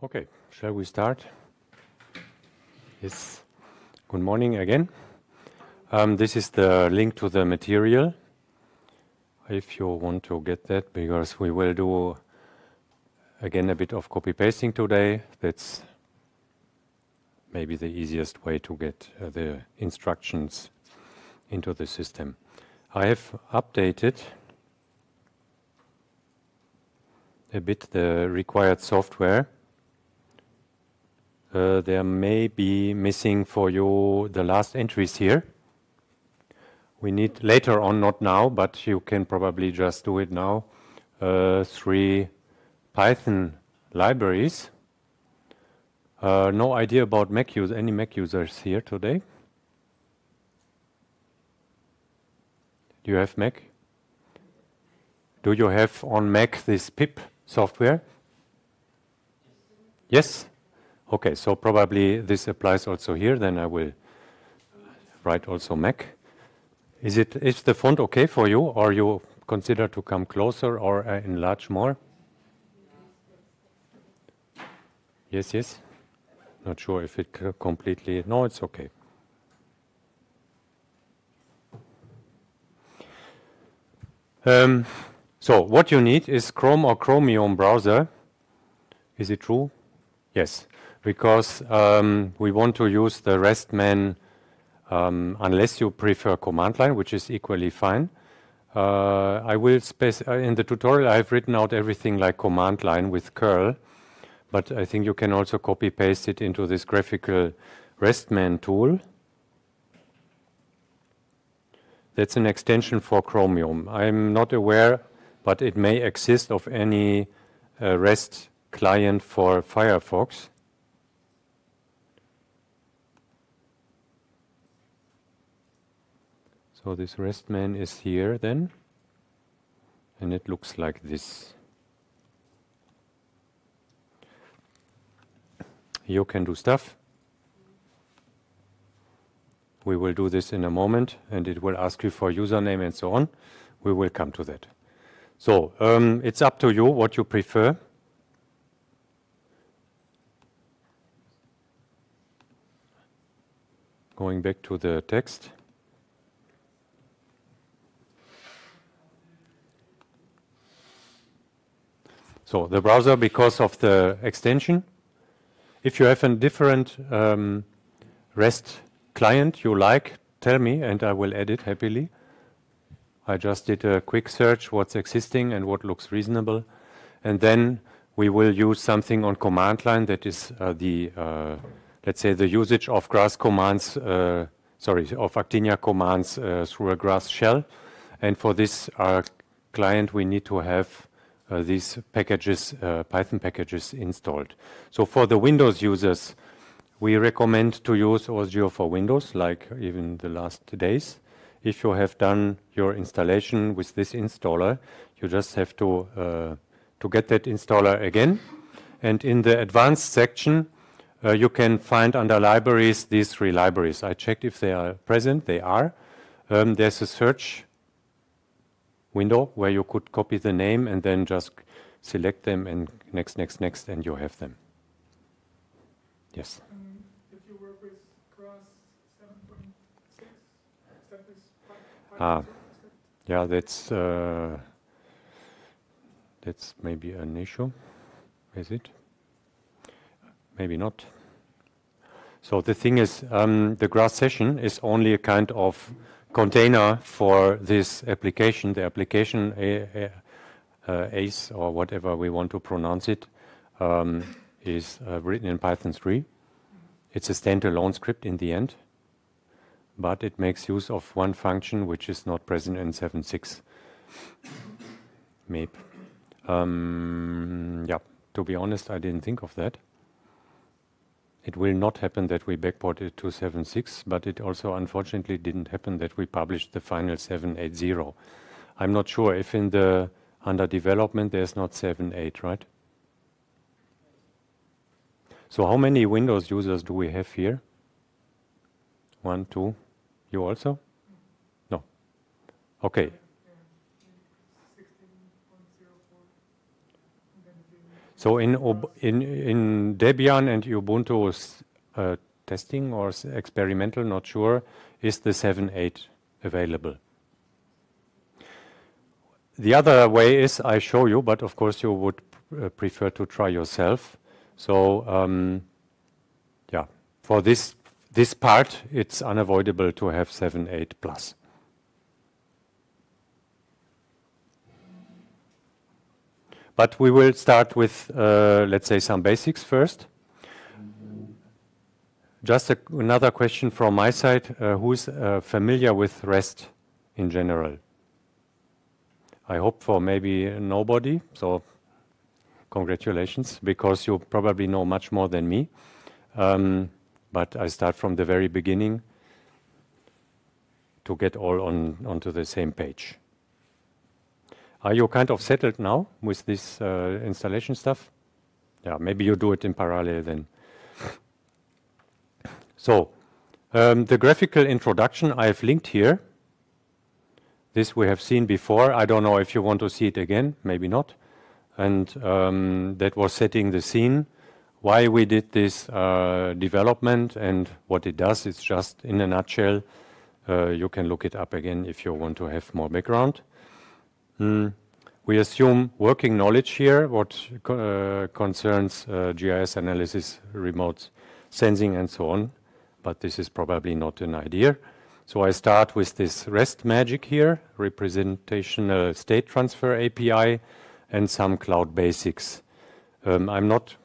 Okay, shall we start? Yes. Good morning again. Um, this is the link to the material. If you want to get that, because we will do again a bit of copy pasting today. That's maybe the easiest way to get uh, the instructions into the system. I have updated a bit the required software. Uh, there may be missing for you the last entries here. We need later on, not now, but you can probably just do it now. Uh, three Python libraries. Uh, no idea about Mac use. Any Mac users here today? Do you have Mac? Do you have on Mac this pip software? Yes? Okay, so probably this applies also here, then I will write also Mac. Is it is the font okay for you, or you consider to come closer or uh, enlarge more? Yes, yes. Not sure if it completely. No, it's okay. Um, so what you need is Chrome or Chromium browser. Is it true? Yes, because um, we want to use the RESTman um, unless you prefer command line, which is equally fine. Uh, I will uh, in the tutorial I've written out everything like command line with curl, but I think you can also copy paste it into this graphical RESTman tool. That's an extension for Chromium. I'm not aware, but it may exist of any uh, REST client for Firefox. So this RESTman is here then, and it looks like this. You can do stuff. We will do this in a moment, and it will ask you for username and so on. We will come to that. So um, it's up to you what you prefer. Going back to the text. So the browser, because of the extension, if you have a different um, REST client you like, tell me and I will edit happily. I just did a quick search what's existing and what looks reasonable. And then we will use something on command line that is uh, the, uh, let's say, the usage of Grass commands, uh, sorry, of Actinia commands uh, through a Grass shell. And for this uh, client, we need to have uh, these packages, Python packages installed. So for the Windows users, we recommend to use OSGeo for Windows, like even the last days. If you have done your installation with this installer, you just have to, uh, to get that installer again. And in the advanced section, uh, you can find under libraries these three libraries. I checked if they are present. They are. Um, there's a search window where you could copy the name and then just select them and next, next, next, and you have them. Yes. Ah, yeah, that's uh, that's maybe an issue. Is it? Maybe not. So the thing is, um, the Grass session is only a kind of container for this application. The application uh, ACE or whatever we want to pronounce it um, is uh, written in Python 3. It's a standalone script in the end but it makes use of one function which is not present in 7.6 MAPE. Um, yeah, to be honest, I didn't think of that. It will not happen that we backport it to 7.6, but it also unfortunately didn't happen that we published the final 7.8.0. I'm not sure if in the under development there's not 7.8, right? So how many Windows users do we have here? One, two, you also? No. Okay. So in, in, in Debian and Ubuntu uh, testing or experimental, not sure, is the 7.8 available. The other way is I show you, but of course you would uh, prefer to try yourself. So um, yeah, for this this part, it's unavoidable to have 7.8 plus. But we will start with, uh, let's say, some basics first. Just a, another question from my side. Uh, who's uh, familiar with REST in general? I hope for maybe nobody. So congratulations, because you probably know much more than me. Um, but I start from the very beginning to get all on onto the same page. Are you kind of settled now with this uh, installation stuff? Yeah, maybe you do it in parallel then. So, um, the graphical introduction I have linked here. This we have seen before. I don't know if you want to see it again, maybe not. And um, that was setting the scene. Why we did this uh, development and what it does, it's just in a nutshell. Uh, you can look it up again if you want to have more background. Mm. We assume working knowledge here, what uh, concerns uh, GIS analysis, remote sensing, and so on. But this is probably not an idea. So I start with this REST magic here, representational state transfer API, and some cloud basics. Um, I'm not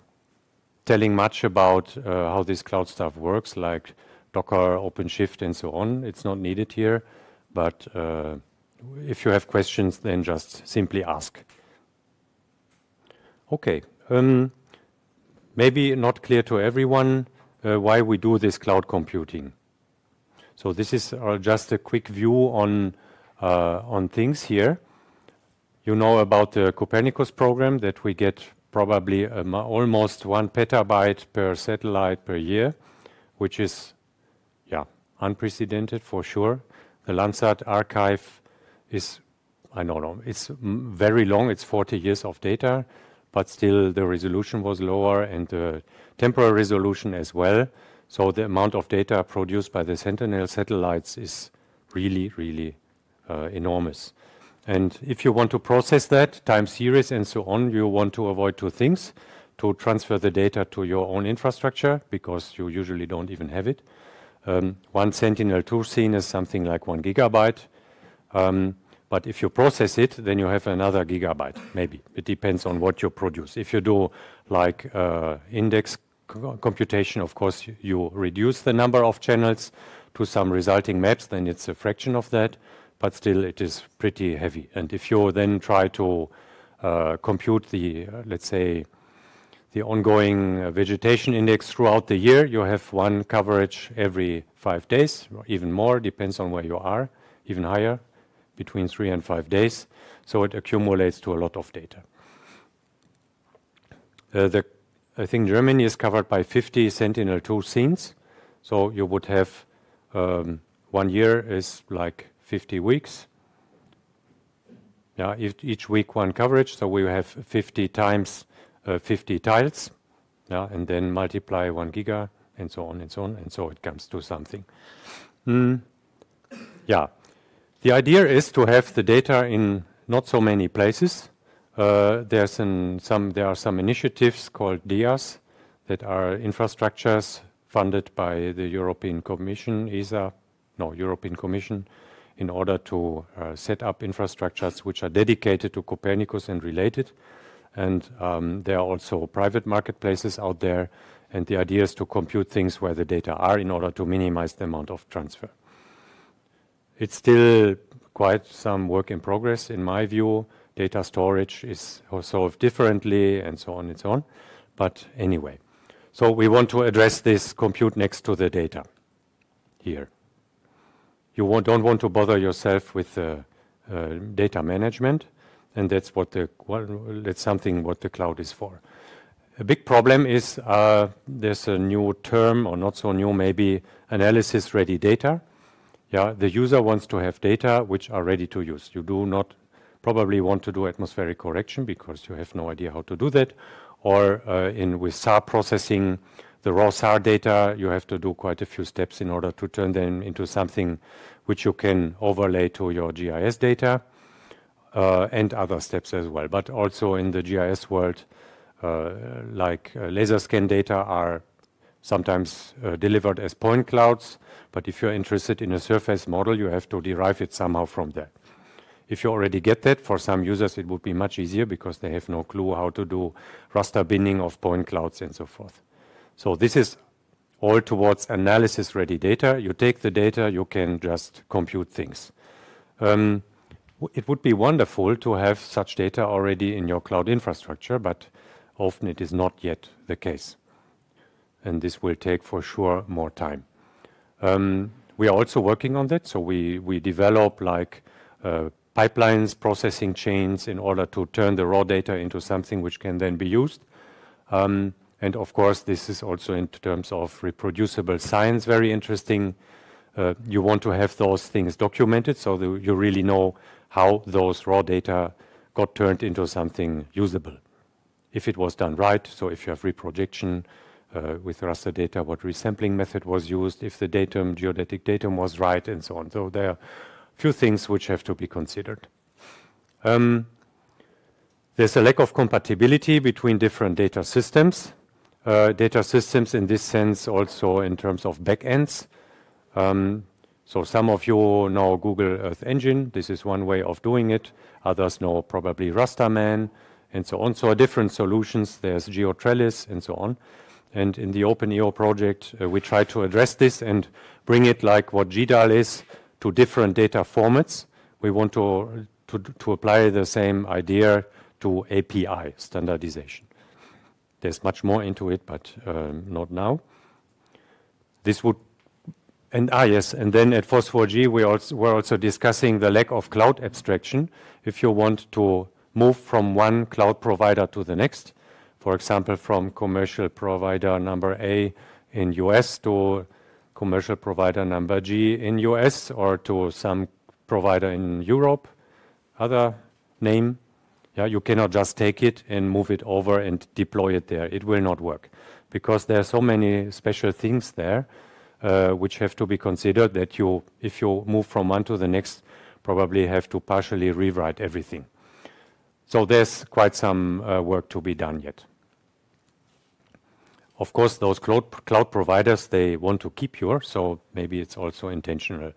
telling much about uh, how this cloud stuff works, like Docker, OpenShift, and so on. It's not needed here, but uh, if you have questions, then just simply ask. Okay. Um, maybe not clear to everyone uh, why we do this cloud computing. So this is uh, just a quick view on uh, on things here. You know about the Copernicus program that we get probably um, almost one petabyte per satellite per year, which is yeah unprecedented for sure. The Landsat archive is, I don't know, it's very long. It's 40 years of data, but still the resolution was lower and the temporal resolution as well. So the amount of data produced by the Sentinel satellites is really, really uh, enormous. And if you want to process that, time series and so on, you want to avoid two things. To transfer the data to your own infrastructure, because you usually don't even have it. Um, one Sentinel-2 scene is something like one gigabyte. Um, but if you process it, then you have another gigabyte, maybe. It depends on what you produce. If you do like uh, index computation, of course, you, reduce the number of channels to some resulting maps, then it's a fraction of that, but still it is pretty heavy. And if you then try to uh, compute the, uh, let's say, the ongoing uh, vegetation index throughout the year, you have one coverage every five days, or even more, depends on where you are, even higher, between three and five days. So it accumulates to a lot of data. Uh, the, I think Germany is covered by 50 Sentinel-2 scenes. So you would have um, one year is like 50 weeks. Yeah, each week one coverage. So we have 50 times uh, 50 tiles. Yeah, and then multiply one giga and so on and so on. And so it comes to something. Mm. Yeah. The idea is to have the data in not so many places. Uh, there's an, some, there are some initiatives called DIAS that are infrastructures funded by the European Commission, ESA, no, European Commission, in order to uh, set up infrastructures which are dedicated to Copernicus and related. And um, there are also private marketplaces out there. And the idea is to compute things where the data are in order to minimize the amount of transfer. It's still quite some work in progress in my view. Data storage is solved differently and so on and so on. But anyway, so we want to address this compute next to the data here. You don't want to bother yourself with uh, uh, data management, and that's what the that's something what the cloud is for. A big problem is uh, there's a new term, or not so new, maybe analysis-ready data. Yeah, the user wants to have data which are ready to use. You do not probably want to do atmospheric correction because you have no idea how to do that, or uh, in with SAR processing, the raw SAR data, you have to do quite a few steps in order to turn them into something which you can overlay to your GIS data, uh, and other steps as well. But also in the GIS world, uh, like uh, laser scan data are sometimes uh, delivered as point clouds, but if you're interested in a surface model, you have to derive it somehow from that. If you already get that, for some users it would be much easier because they have no clue how to do raster binning of point clouds and so forth. So this is all towards analysis ready data. You take the data, you can just compute things. Um, it would be wonderful to have such data already in your cloud infrastructure, but often it is not yet the case. And this will take for sure more time. Um, we are also working on that. So we, we develop like uh, pipelines, processing chains in order to turn the raw data into something which can then be used. Um, and of course, this is also in terms of reproducible science very interesting. Uh, you want to have those things documented so that you really know how those raw data got turned into something usable. If it was done right, so if you have reprojection uh, with raster data, what resampling method was used, if the datum, geodetic datum was right, and so on. So there are a few things which have to be considered. Um, there's a lack of compatibility between different data systems. Uh, data systems in this sense also in terms of backends. Um, so some of you know Google Earth Engine. This is one way of doing it. Others know probably Rasdaman and so on. So different solutions. There's GeoTrellis and so on. And in the OpenEO project, uh, we try to address this and bring it like what GDAL is, to different data formats. We want to, to, to apply the same idea to API standardization. There's much more into it, but um, not now. This would, and ah yes, and then at FOSS4G we also, we're also discussing the lack of cloud abstraction. If you want to move from one cloud provider to the next, for example, from commercial provider number A in US to commercial provider number G in US or to some provider in Europe, other name. Yeah, you cannot just take it and move it over and deploy it there. It will not work because there are so many special things there uh, which have to be considered that you, if you move from one to the next, probably have to partially rewrite everything. So there's quite some uh, work to be done yet. Of course, those cloud, providers, they want to keep you, so maybe it's also intentional,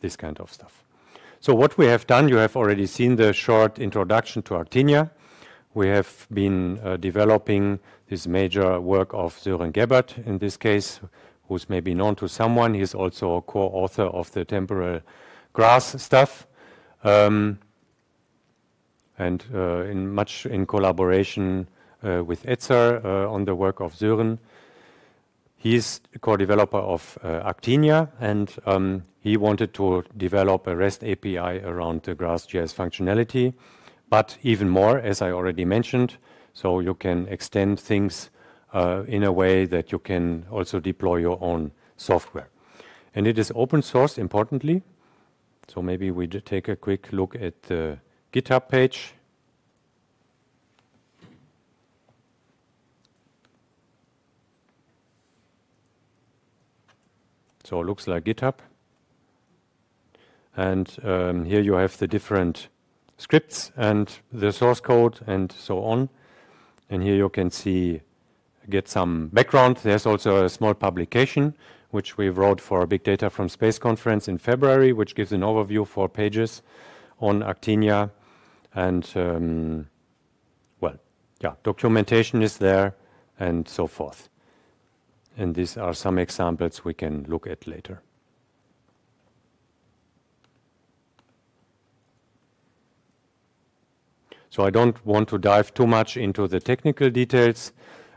this kind of stuff. So what we have done, you have already seen the short introduction to Actinia. We have been uh, developing this major work of Sören Gebbert, in this case, who's maybe known to someone. He's also a co-author of the temporal grass stuff. Um, and uh, in much in collaboration with Etzer uh, on the work of Sören. He's a co-developer of uh, Actinia, and um, he wanted to develop a REST API around the GRASS GIS functionality, but even more, as I already mentioned, so you can extend things uh, in a way that you can also deploy your own software. And it is open source, importantly. So maybe we take a quick look at the GitHub page. So it looks like GitHub. And um, here you have the different scripts and the source code and so on. And here you can see, get some background. There's also a small publication which we wrote for a Big Data from Space conference in February, which gives an overview, for pages on Actinia. And um, well, yeah, documentation is there and so forth. And these are some examples we can look at later. So I don't want to dive too much into the technical details.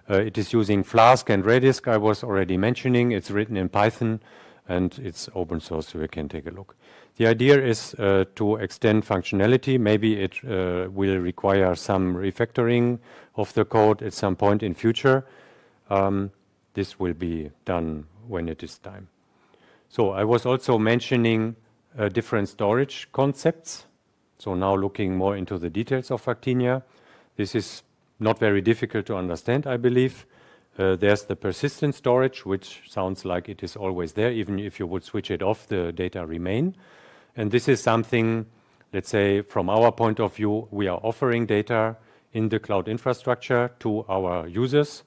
Uh, it is using Flask and Redis, I was already mentioning. It's written in Python and it's open source, so you can take a look. The idea is uh, to extend functionality. Maybe it uh, will require some refactoring of the code at some point in future. Um, this will be done when it is time. So I was also mentioning uh, different storage concepts. So now looking more into the details of Actinia. This is not very difficult to understand, I believe. Uh, there's the persistent storage, which sounds like it is always there. Even if you would switch it off, the data remain. And this is something, let's say, from our point of view, we are offering data in the cloud infrastructure to our users.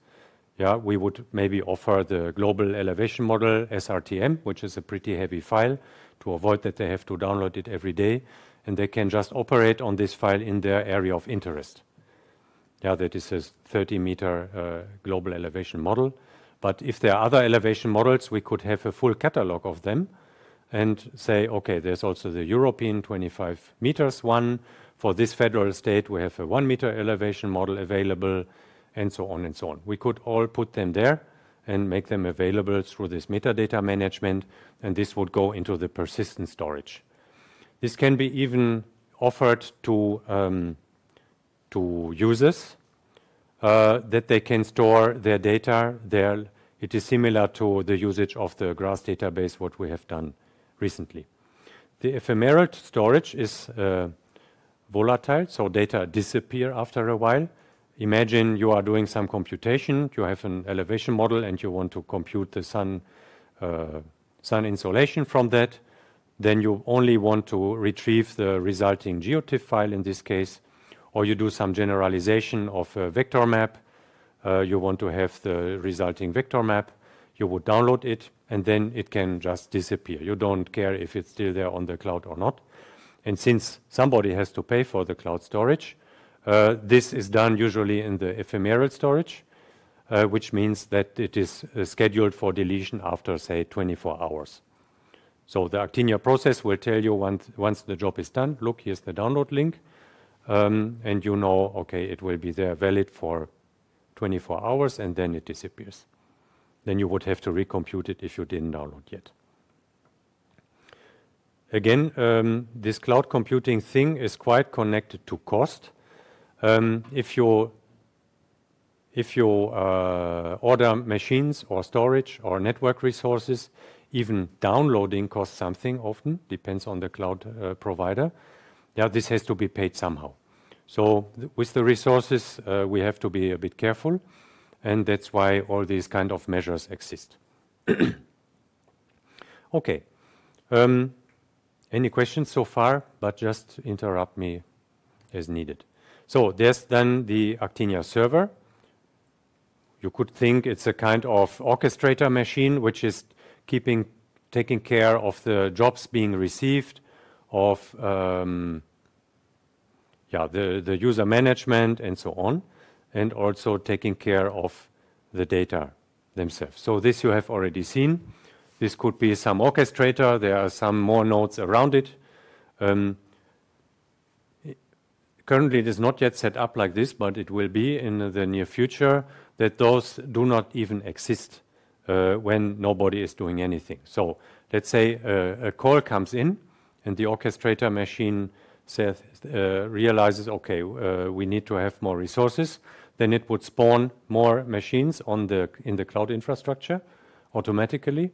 Yeah, we would maybe offer the global elevation model SRTM, which is a pretty heavy file, to avoid that they have to download it every day, and they can just operate on this file in their area of interest. Yeah, that is a 30-meter uh, global elevation model. But if there are other elevation models, we could have a full catalog of them and say, okay, there's also the European 25 meters one. For this federal state, we have a one meter elevation model available, and so on and so on. We could all put them there and make them available through this metadata management, and this would go into the persistent storage. This can be even offered to, um, to users uh, that they can store their data there. It is similar to the usage of the GRASS database, what we have done recently. The ephemeral storage is uh, volatile, so data disappear after a while. Imagine you are doing some computation, you have an elevation model and you want to compute the sun, uh, sun insolation from that. Then you only want to retrieve the resulting geotiff file in this case, or you do some generalization of a vector map. Uh, you want to have the resulting vector map. You would download it, and then it can just disappear. You don't care if it's still there on the cloud or not. And since somebody has to pay for the cloud storage, uh, this is done usually in the ephemeral storage, uh, which means that it is uh, scheduled for deletion after, say, 24 hours. So the Actinia process will tell you once, once the job is done, look, here's the download link, um, and you know, okay, it will be there valid for 24 hours, and then it disappears then you would have to recompute it if you didn't download yet. Again, um, this cloud computing thing is quite connected to cost. Um, if you if you uh, order machines or storage or network resources, even downloading costs something often, depends on the cloud uh, provider. Yeah, this has to be paid somehow. So with the resources, uh, we have to be a bit careful and that's why all these kind of measures exist. okay. Um, any questions so far? But just interrupt me as needed. So there's then the Actinia server. You could think it's a kind of orchestrator machine which is keeping, taking care of the jobs being received, of um, yeah, the, the user management and so on and also taking care of the data themselves. So this you have already seen. This could be some orchestrator. There are some more nodes around it. Um, currently, it is not yet set up like this, but it will be in the near future that those do not even exist uh, when nobody is doing anything. So let's say a call comes in and the orchestrator machine says, uh, realizes, okay, uh, we need to have more resources then it would spawn more machines on the, in the cloud infrastructure automatically.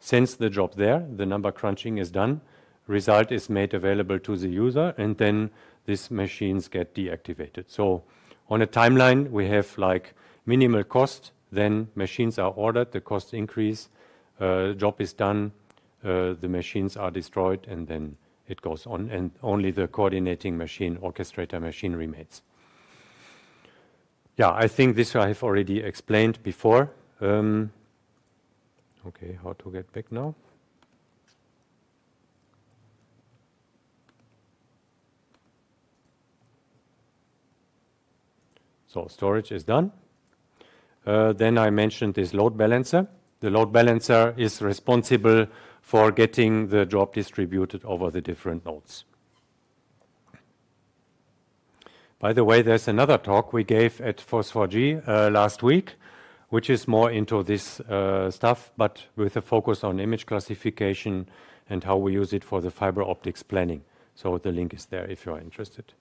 Sends the job there, the number crunching is done, result is made available to the user, and then these machines get deactivated. So on a timeline, we have like minimal cost, then machines are ordered, the cost increase, uh, job is done, uh, the machines are destroyed, and then it goes on, and only the coordinating machine, orchestrator machine remains. Yeah, I think this I have already explained before. Um, okay, how to get back now? Storage is done. Uh, then I mentioned this load balancer. The load balancer is responsible for getting the job distributed over the different nodes. By the way, there's another talk we gave at FOSS4G uh, last week, which is more into this uh, stuff, but with a focus on image classification and how we use it for the fiber optics planning. So the link is there if you are interested.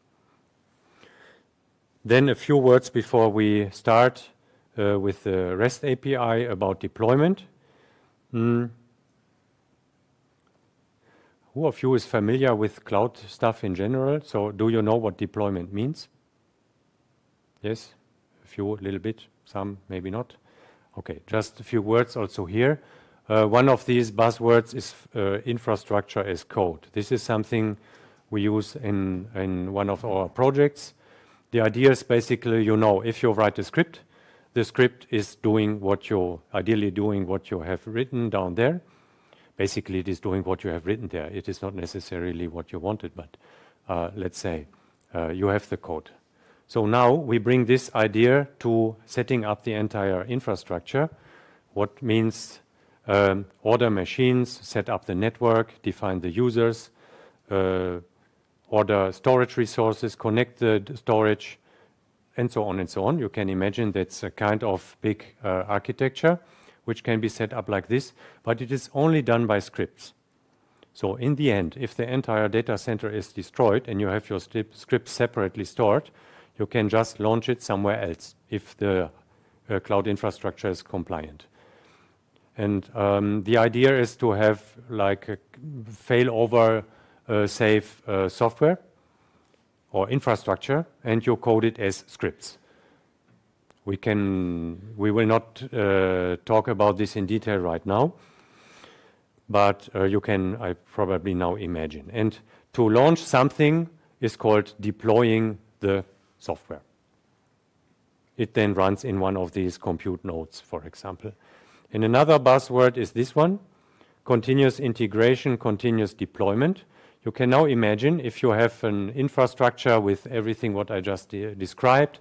Then a few words before we start uh, with the REST API about deployment. Mm. Who of you is familiar with cloud stuff in general? So do you know what deployment means? Yes? A few, a little bit, some, maybe not. Okay, just a few words also here. Uh, one of these buzzwords is uh, infrastructure as code. This is something we use in, in one of our projects. The idea is basically, you know, if you write a script, the script is doing what you're ideally doing what you have written down there. Basically, it is doing what you have written there. It is not necessarily what you wanted, but uh, let's say uh, you have the code. So now we bring this idea to setting up the entire infrastructure. What means um, order machines, set up the network, define the users, uh, order storage resources, connect the storage, and so on and so on. You can imagine that's a kind of big uh, architecture which can be set up like this, but it is only done by scripts. So in the end, if the entire data center is destroyed and you have your scripts separately stored, you can just launch it somewhere else if the uh, cloud infrastructure is compliant. And um, the idea is to have like a failover safe uh, software or infrastructure, and you code it as scripts. We can, we will not uh, talk about this in detail right now, but uh, you can, I probably now imagine. And to launch something is called deploying the software. It then runs in one of these compute nodes, for example. And another buzzword is this one, continuous integration, continuous deployment. You can now imagine if you have an infrastructure with everything what I just de described,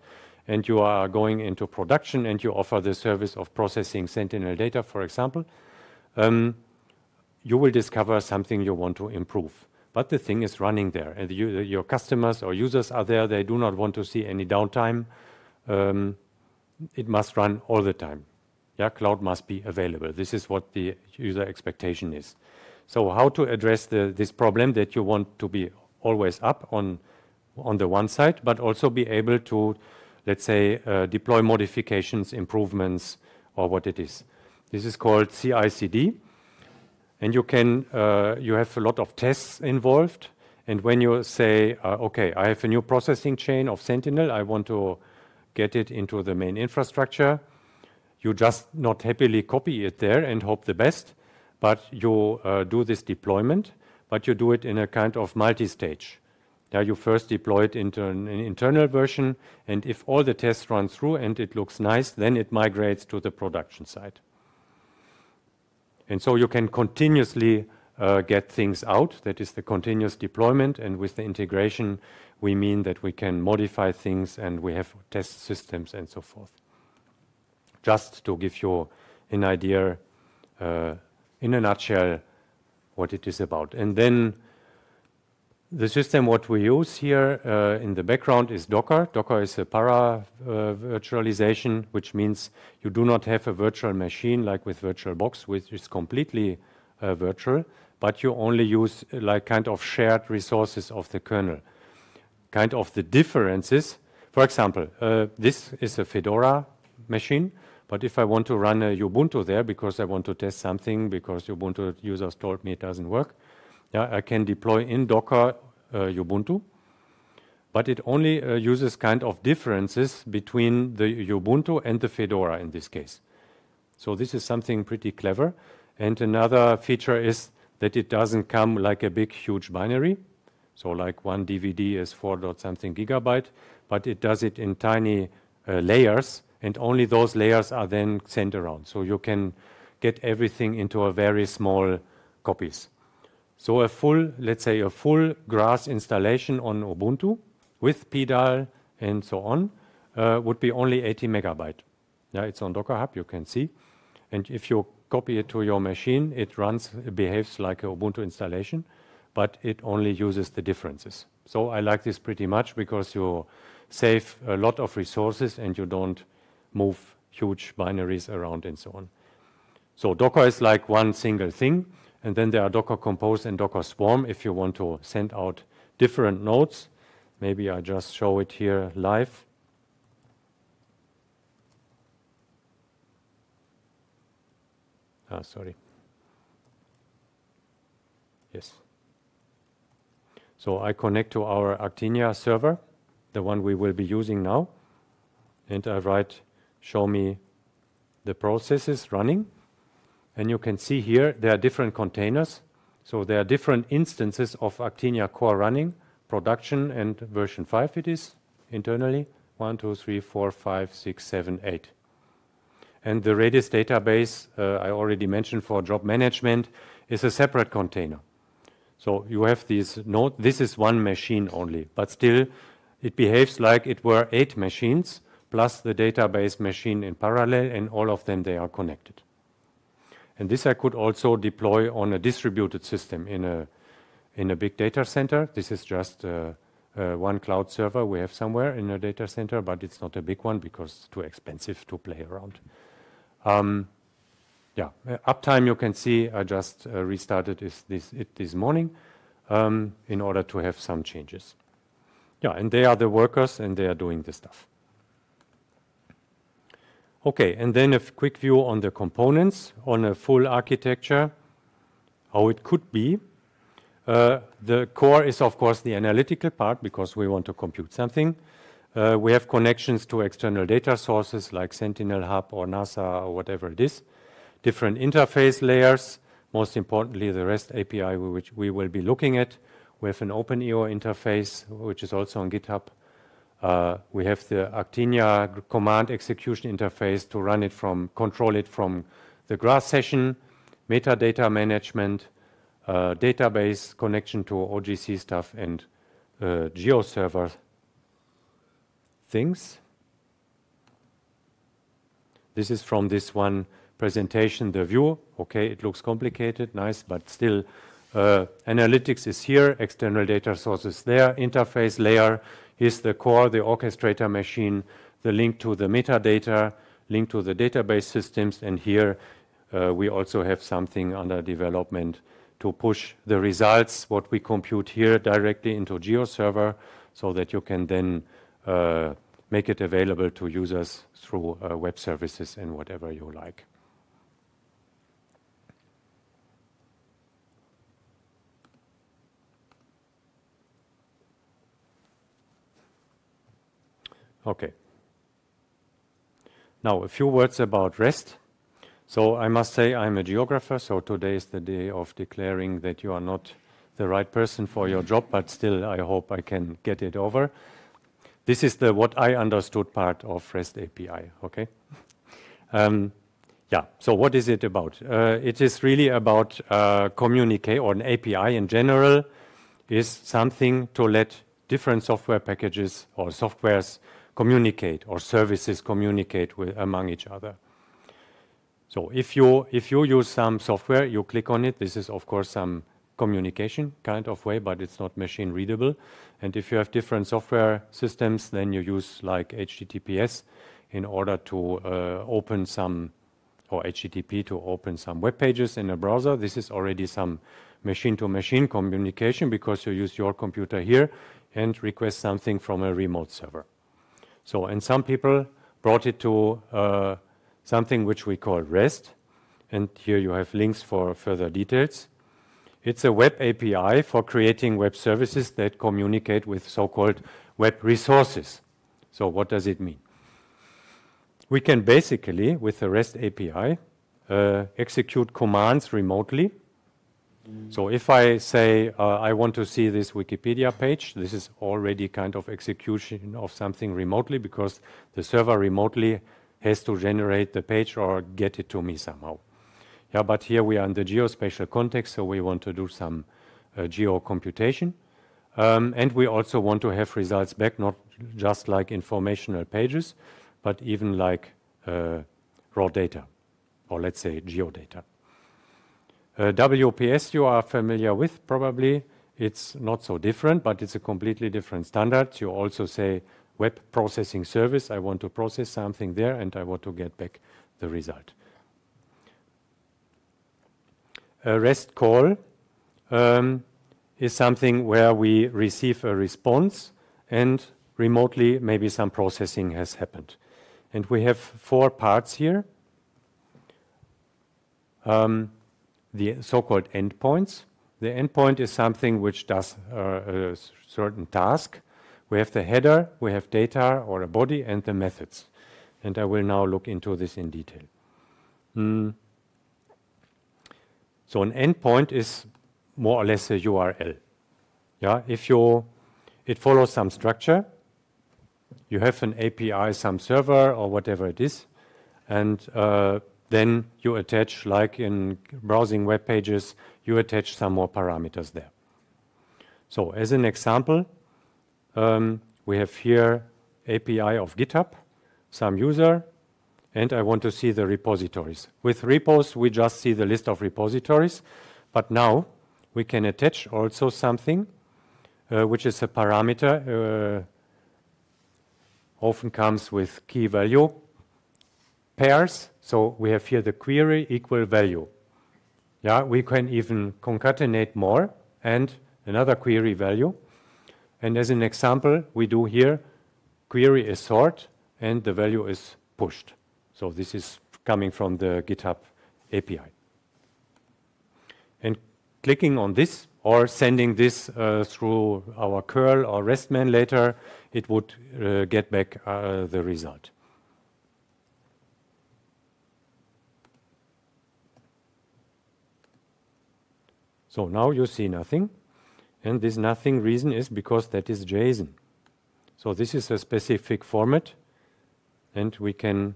and you are going into production and you offer the service of processing Sentinel data, for example, um, you will discover something you want to improve. But the thing is running there, and you, your customers or users are there. They do not want to see any downtime. Um, it must run all the time. Yeah, cloud must be available. This is what the user expectation is. So how to address the, this problem that you want to be always up on, on the one side, but also be able to, let's say, uh, deploy modifications, improvements, or what it is. This is called CI/CD, and you can uh, you have a lot of tests involved. And when you say, uh, okay, I have a new processing chain of Sentinel, I want to get it into the main infrastructure you just not happily copy it there and hope the best, but you uh, do this deployment, but you do it in a kind of multi-stage. Yeah, you first deploy it into an, an, internal version, and if all the tests run through and it looks nice, then it migrates to the production side. And so you can continuously uh, get things out. That is the continuous deployment. And with the integration, we mean that we can modify things and we have test systems and so forth just to give you an idea uh, in a nutshell what it is about. And then the system what we use here uh, in the background is Docker. Docker is a para uh, virtualization, which means you do not have a virtual machine like with VirtualBox, which is completely uh, virtual, but you only use uh, like kind of shared resources of the kernel. Kind of the differences. For example, uh, this is a Fedora machine. But if I want to run a Ubuntu there because I want to test something because Ubuntu users told me it doesn't work, yeah, I can deploy in Docker uh, Ubuntu. But it only uh, uses kind of differences between the Ubuntu and the Fedora in this case. So this is something pretty clever. And another feature is that it doesn't come like a big, huge binary. So like one DVD is 4 dot something gigabyte, but it does it in tiny uh, layers and only those layers are then sent around. So you can get everything into a very small copies. So a full, let's say a full grass installation on Ubuntu with PDAL and so on uh, would be only 80 megabyte. Yeah, it's on Docker Hub, you can see. And if you copy it to your machine, it runs, it behaves like a Ubuntu installation, but it only uses the differences. So I like this pretty much because you save a lot of resources and you don't move huge binaries around and so on. So Docker is like one single thing, and then there are Docker Compose and Docker Swarm if you want to send out different nodes. Maybe I just show it here live. Ah, sorry. Yes. So I connect to our Actinia server, the one we will be using now. and I write show me the processes running. And you can see here there are different containers. So there are different instances of Actinia core running, production and version 5 it is internally. 1, 2, 3, 4, 5, 6, 7, 8. And the Redis database, uh, I already mentioned for job management, is a separate container. So you have these node, this is one machine only, but still it behaves like it were eight machines plus the database machine in parallel, and all of them they are connected. And this I could also deploy on a distributed system in a in a big data center. This is just uh, uh, one cloud server we have somewhere in a data center, but it's not a big one because it's too expensive to play around. Um, yeah, uh, uptime you can see I just uh, restarted this, this, it this morning um, in order to have some changes. Yeah, and they are the workers and they are doing the stuff. Okay, and then a quick view on the components on a full architecture, how it could be. Uh, the core is, of course, the analytical part because we want to compute something. Uh, we have connections to external data sources like Sentinel Hub or NASA or whatever it is. Different interface layers, most importantly, the REST API, which we will be looking at. We have an OpenEO interface, which is also on GitHub. Uh, we have the Actinia command execution interface to run it from, control it from the Grass session, metadata management, uh, database connection to OGC stuff, and uh, GeoServer things. This is from this one presentation, the view. Okay, it looks complicated, nice, but still uh, analytics is here, external data sources there, interface layer is the core, the orchestrator machine, the link to the metadata, link to the database systems, and here uh, we also have something under development to push the results, what we compute here directly into GeoServer, so that you can then uh, make it available to users through uh, web services and whatever you like. Okay. Now, a few words about REST. So I must say I'm a geographer, so today is the day of declaring that you are not the right person for your job, but still I hope I can get it over. This is the what I understood part of REST API, okay? Um, yeah, so what is it about? Uh, it is really about uh, communicate, or an API in general is something to let different software packages or softwares communicate or services communicate with, among each other. So if you, if you use some software, you click on it. This is, of course, some communication kind of way, but it's not machine readable. And if you have different software systems, then you use like HTTPS in order to uh, open some, or HTTP to open some web pages in a browser. This is already some machine-to-machine -machine communication because you use your computer here and request something from a remote server. So, and some people brought it to uh, something which we call REST. And here you have links for further details. It's a web API for creating web services that communicate with so-called web resources. So what does it mean? We can basically, with the REST API, uh, execute commands remotely. So if I say uh, I want to see this Wikipedia page, this is already kind of execution of something remotely because the server remotely has to generate the page or get it to me somehow. Yeah, but here we are in the geospatial context, so we want to do some uh. Um, and we also want to have results back, not just like informational pages, but even like uh, raw data, or let's say geodata. Uh, WPS you are familiar with probably. It's not so different, but it's a completely different standard. You also say web processing service. I want to process something there and I want to get back the result. A REST call um, is something where we receive a response and remotely maybe some processing has happened. And we have four parts here. Um, the so-called endpoints. The endpoint is something which does uh, a certain task we have the header, we have data or a body, and the methods. and I will now look into this in detail. Mm. So an endpoint is more or less a URL. Yeah, if you, it follows some structure. You have an API, some server or whatever it is, and uh, then you attach, like in browsing web pages, you attach some more parameters there. So as an example, um, we have here API of GitHub, some user, and I want to see the repositories. With repos, we just see the list of repositories, but now we can attach also something, uh, which is a parameter, uh, often comes with key value pairs. So we have here the query equal value. Yeah, we can even concatenate more and another query value. And as an example, we do here query is sort and the value is pushed. So this is coming from the GitHub API. And clicking on this or sending this uh, through our curl or RESTman later, it would uh, get back uh, the result. So now you see nothing. And this nothing reason is because that is JSON. So this is a specific format. And we can,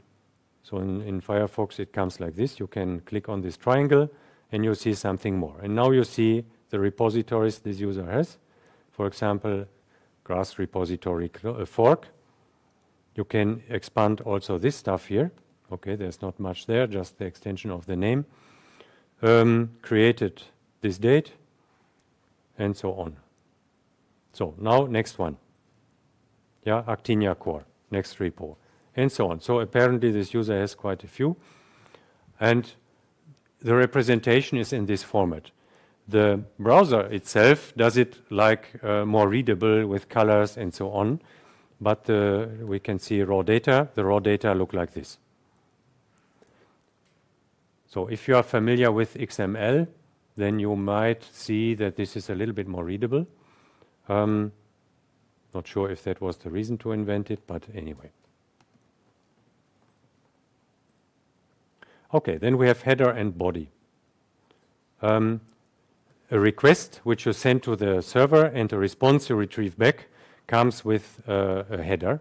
so in, in Firefox it comes like this. You can click on this triangle and you see something more. And now you see the repositories this user has. For example, grass repository uh, fork. You can expand also this stuff here. Okay, there's not much there, just the extension of the name. Um, created this date, and so on. So now next one. Yeah, Actinia core, next repo, and so on. So apparently this user has quite a few. And the representation is in this format. The browser itself does it like uh, more readable with colors and so on. But uh, we can see raw data. The raw data look like this. So if you are familiar with XML, then you might see that this is a little bit more readable. Um, not sure if that was the reason to invent it, but anyway. Okay, then we have header and body. Um, a request which you send to the server and a response you retrieve back comes with uh, a header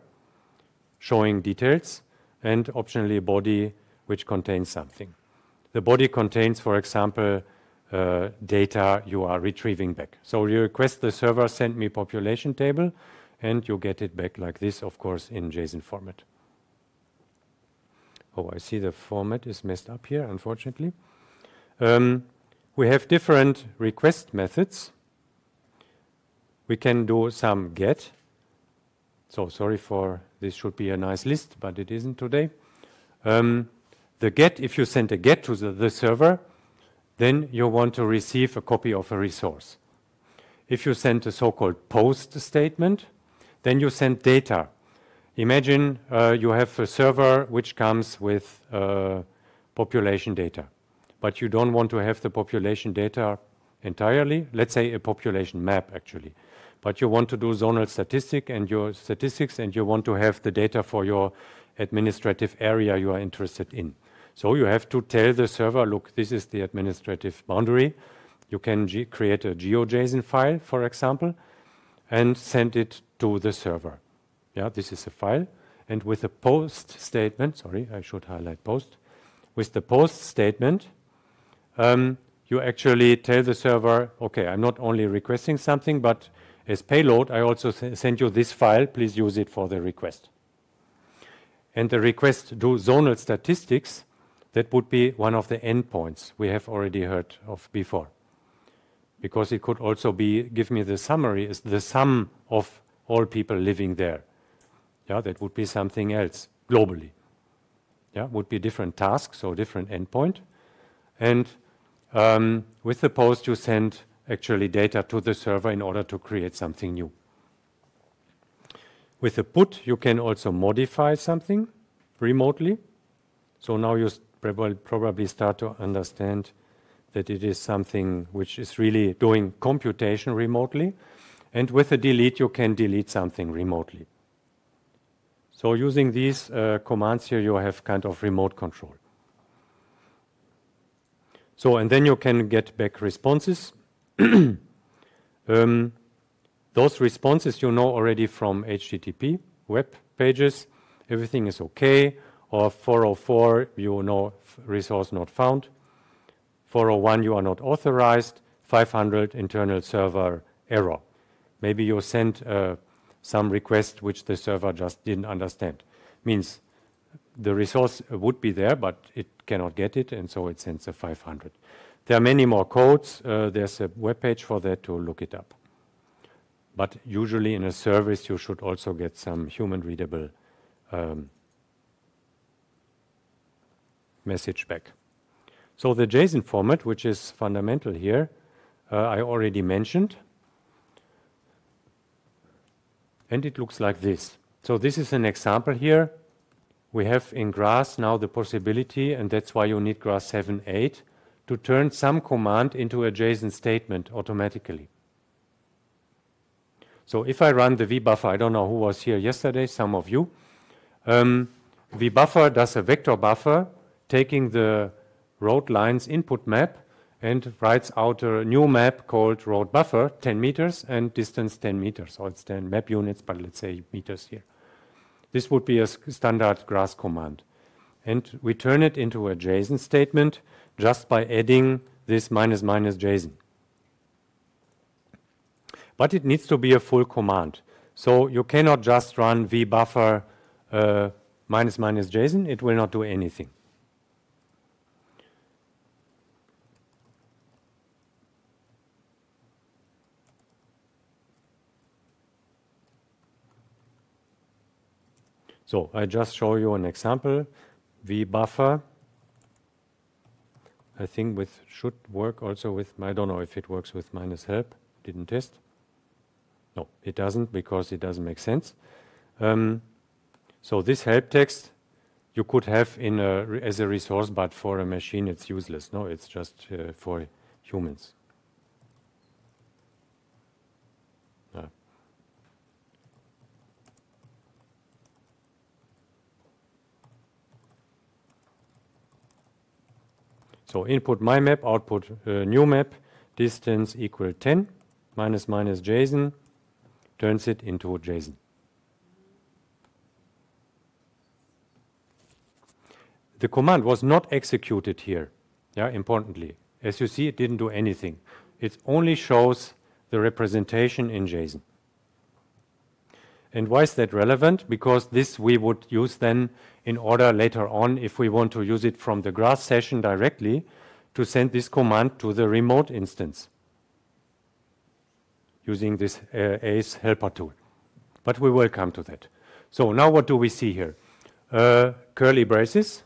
showing details and optionally a body which contains something. The body contains, for example, uh, data you are retrieving back. So you request the server send me population table, and you get it back like this, of course, in JSON format. Oh, I see the format is messed up here, unfortunately. Um, we have different request methods. We can do some get. So sorry for this should be a nice list, but it isn't today. Um, the get, if you send a get to the, the server, then you want to receive a copy of a resource. If you send a so-called post statement, then you send data. Imagine uh, you have a server which comes with uh, population data, but you don't want to have the population data entirely. Let's say a population map, actually. But you want to do zonal statistic and your statistics, and you want to have the data for your administrative area you are interested in. So you have to tell the server, look, this is the administrative boundary. You can create a GeoJSON file, for example, and send it to the server. Yeah, this is a file. And with a post statement, sorry, I should highlight post. With the post statement, um, you actually tell the server, okay, I'm not only requesting something, but as payload, I also send you this file. Please use it for the request. And the request do zonal statistics that would be one of the endpoints we have already heard of before. Because it could also be, give me the summary, is the sum of all people living there. Yeah, that would be something else globally. Yeah, would be different tasks or different endpoint. And um, with the post, you send actually data to the server in order to create something new. With the put, you can also modify something remotely. So now you probably start to understand that it is something which is really doing computation remotely. And with a delete, you can delete something remotely. So using these uh, commands here, you have kind of remote control. So, and then you can get back responses. um, those responses you know already from HTTP web pages. Everything is okay. Or 404, you know resource not found. 401, you are not authorized. 500, internal server error. Maybe you sent uh, some request which the server just didn't understand. Means the resource would be there, but it cannot get it, and so it sends a 500. There are many more codes. Uh, there's a web page for that to look it up. But usually in a service, you should also get some human readable um, message back. So the JSON format, which is fundamental here, uh, I already mentioned. And it looks like this. So this is an example here. We have in GRASS now the possibility, and that's why you need GRASS 7.8, to turn some command into a JSON statement automatically. So if I run the v.buffer, I don't know who was here yesterday, some of you. Um, v.buffer does a vector buffer taking the road lines input map and writes out a new map called road buffer, 10 meters, and distance 10 meters. So it's 10 map units, but let's say meters here. This would be a standard GRASS command. And we turn it into a JSON statement just by adding this minus minus JSON. But it needs to be a full command. So you cannot just run v.buffer uh, minus minus JSON. It will not do anything. So I just show you an example. v.buffer. I think with should work also with, I don't know if it works with minus help. Didn't test. No, it doesn't because it doesn't make sense. Um, so this help text you could have in a, as a resource, but for a machine it's useless. No, it's just uh, for humans. So input my map, output uh, new map, distance equal 10, minus minus JSON, turns it into JSON. The command was not executed here, yeah, importantly. As you see, it didn't do anything. It only shows the representation in JSON. And why is that relevant? Because this we would use then in order later on, if we want to use it from the GRASS session directly, to send this command to the remote instance using this uh, ACE helper tool. But we will come to that. So now what do we see here? Uh, curly braces.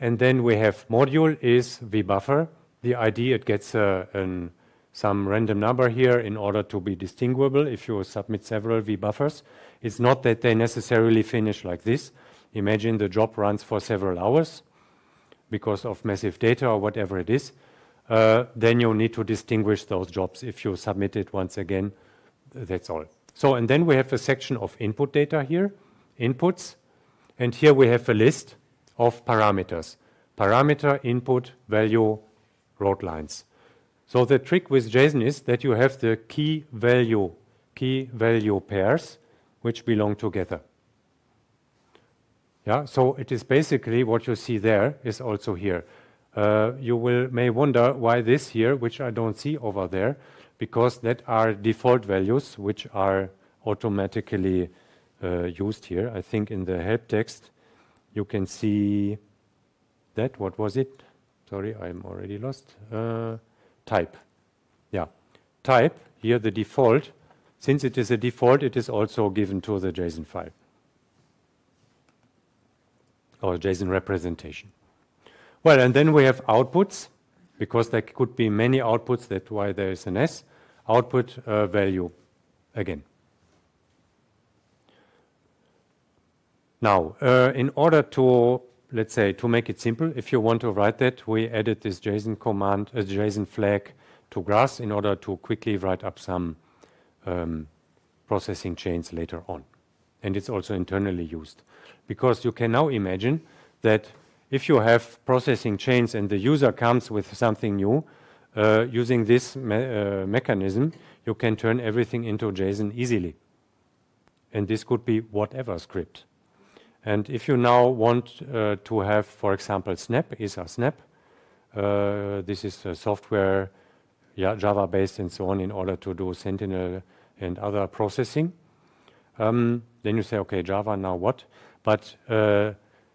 And then we have module is v.buffer. The ID, it gets uh, an some random number here in order to be distinguishable if you submit several V buffers. It's not that they necessarily finish like this. Imagine the job runs for several hours because of massive data or whatever it is. Uh, then you need to distinguish those jobs. If you submit it once again, that's all. So, and then we have a section of input data here, inputs, and here we have a list of parameters. Parameter, input, value, road lines. So the trick with JSON is that you have the key value, key value pairs which belong together. Yeah, so it is basically what you see there is also here. Uh, you will may wonder why this here, which I don't see over there, because that are default values which are automatically uh, used here. I think in the help text you can see that. What was it? Sorry, I'm already lost. Uh, type. Yeah, type, here the default, since it is a default, it is also given to the JSON file or JSON representation. Well, and then we have outputs, because there could be many outputs, that's why there is an S, output uh, value again. Now, uh, in order to let's say, to make it simple, if you want to write that, we added this JSON command, a JSON flag to GRASS in order to quickly write up some um, processing chains later on. and it's also internally used. Because you can now imagine that if you have processing chains and the user comes with something new, uh, using this me uh, mechanism, you can turn everything into JSON easily. And this could be whatever script. And if you now want uh, to have, for example, Snap, ESA Snap, uh, this is a software, yeah, Java-based and so on, in order to do Sentinel and other processing. Um, then you say, okay, Java, now what? But uh,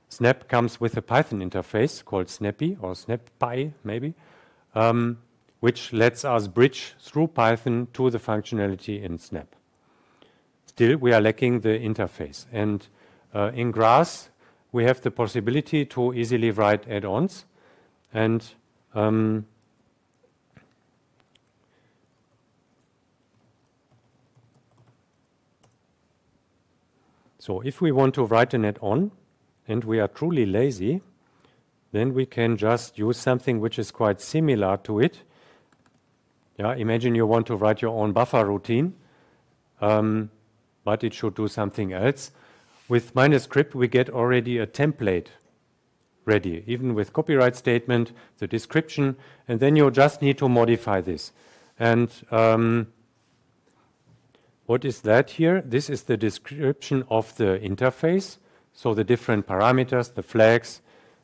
Snap comes with a Python interface called Snappy or SnapPy, maybe, um, which lets us bridge through Python to the functionality in Snap. Still, we are lacking the interface. And in Grass, we have the possibility to easily write add-ons. And um, so if we want to write an add-on, and we are truly lazy, then we can just use something which is quite similar to it. Yeah, imagine you want to write your own buffer routine, um, but it should do something else. With minus script, we get already a template ready, even with copyright statement, the description, and then you just need to modify this. And um, what is that here? This is the description of the interface. So the different parameters, the flags,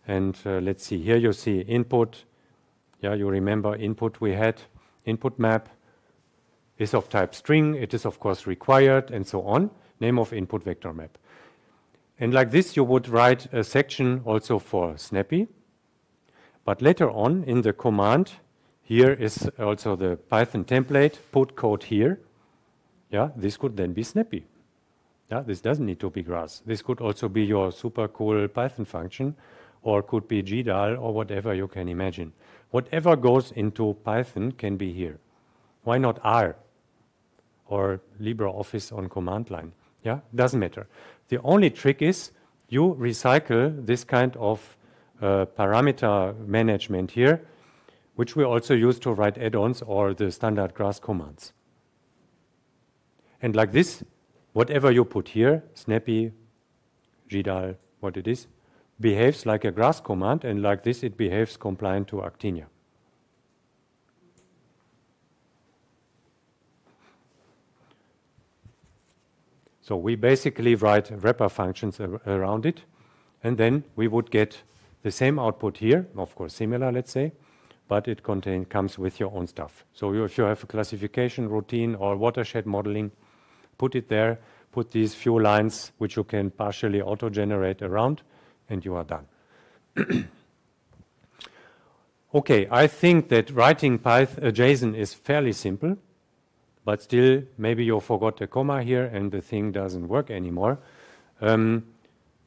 and uh, let's see, here you see input. Yeah, you remember input we had, input map is of type string. It is, of course, required, and so on. Name of input vector map. And like this, you would write a section also for Snappy. But later on in the command, here is also the Python template, put code here. Yeah, this could then be Snappy. Yeah, this doesn't need to be grass. This could also be your super cool Python function or could be GDAL or whatever you can imagine. Whatever goes into Python can be here. Why not R or LibreOffice on command line? Yeah, doesn't matter. The only trick is you recycle this kind of uh, parameter management here, which we also use to write add-ons or the standard grass commands. And like this, whatever you put here, snappy, GDAL, what it is, behaves like a grass command, and like this it behaves compliant to Actinia. So we basically write wrapper functions ar around it, and then we would get the same output here, of course similar, let's say, but it contain, comes with your own stuff. So you, if you have a classification routine or watershed modeling, put it there, put these few lines which you can partially auto-generate around, and you are done. okay, I think that writing Python, uh, JSON is fairly simple, but still maybe you forgot a comma here and the thing doesn't work anymore. Um,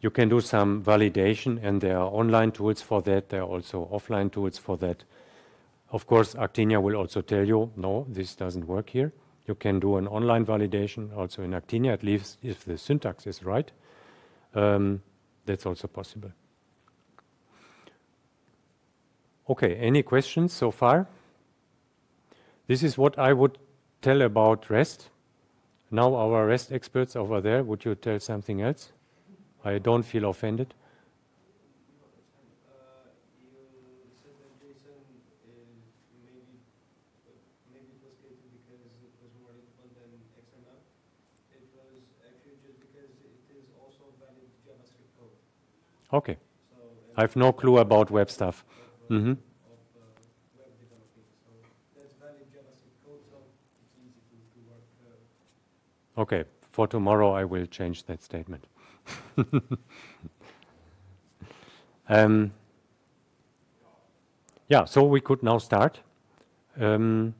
you can do some validation, and there are online tools for that. There are also offline tools for that. Of course, Actinia will also tell you, no, this doesn't work here. You can do an online validation also in Actinia, at least if the syntax is right. Um, that's also possible. Okay, any questions so far? This is what I would tell about REST. Now our REST experts over there, would you tell something else? I don't feel offended. Okay. So, I have no clue about web stuff. Mm -hmm. Okay, for tomorrow I will change that statement. um, yeah, so we could now start. Um,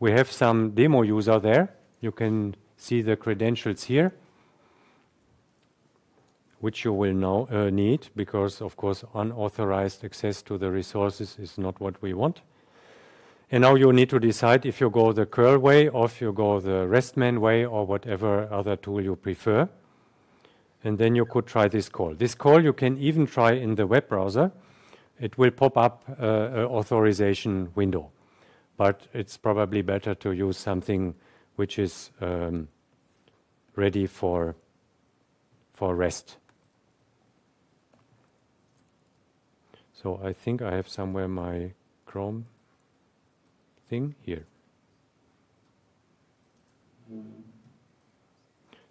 we have some demo user there. You can see the credentials here which you will now uh, need because, of course, unauthorized access to the resources is not what we want. And now you need to decide if you go the curl way or if you go the RESTman way or whatever other tool you prefer. And then you could try this call. This call you can even try in the web browser. It will pop up uh, an authorization window. But it's probably better to use something which is um, ready for for REST. So I think I have somewhere my Chrome thing here.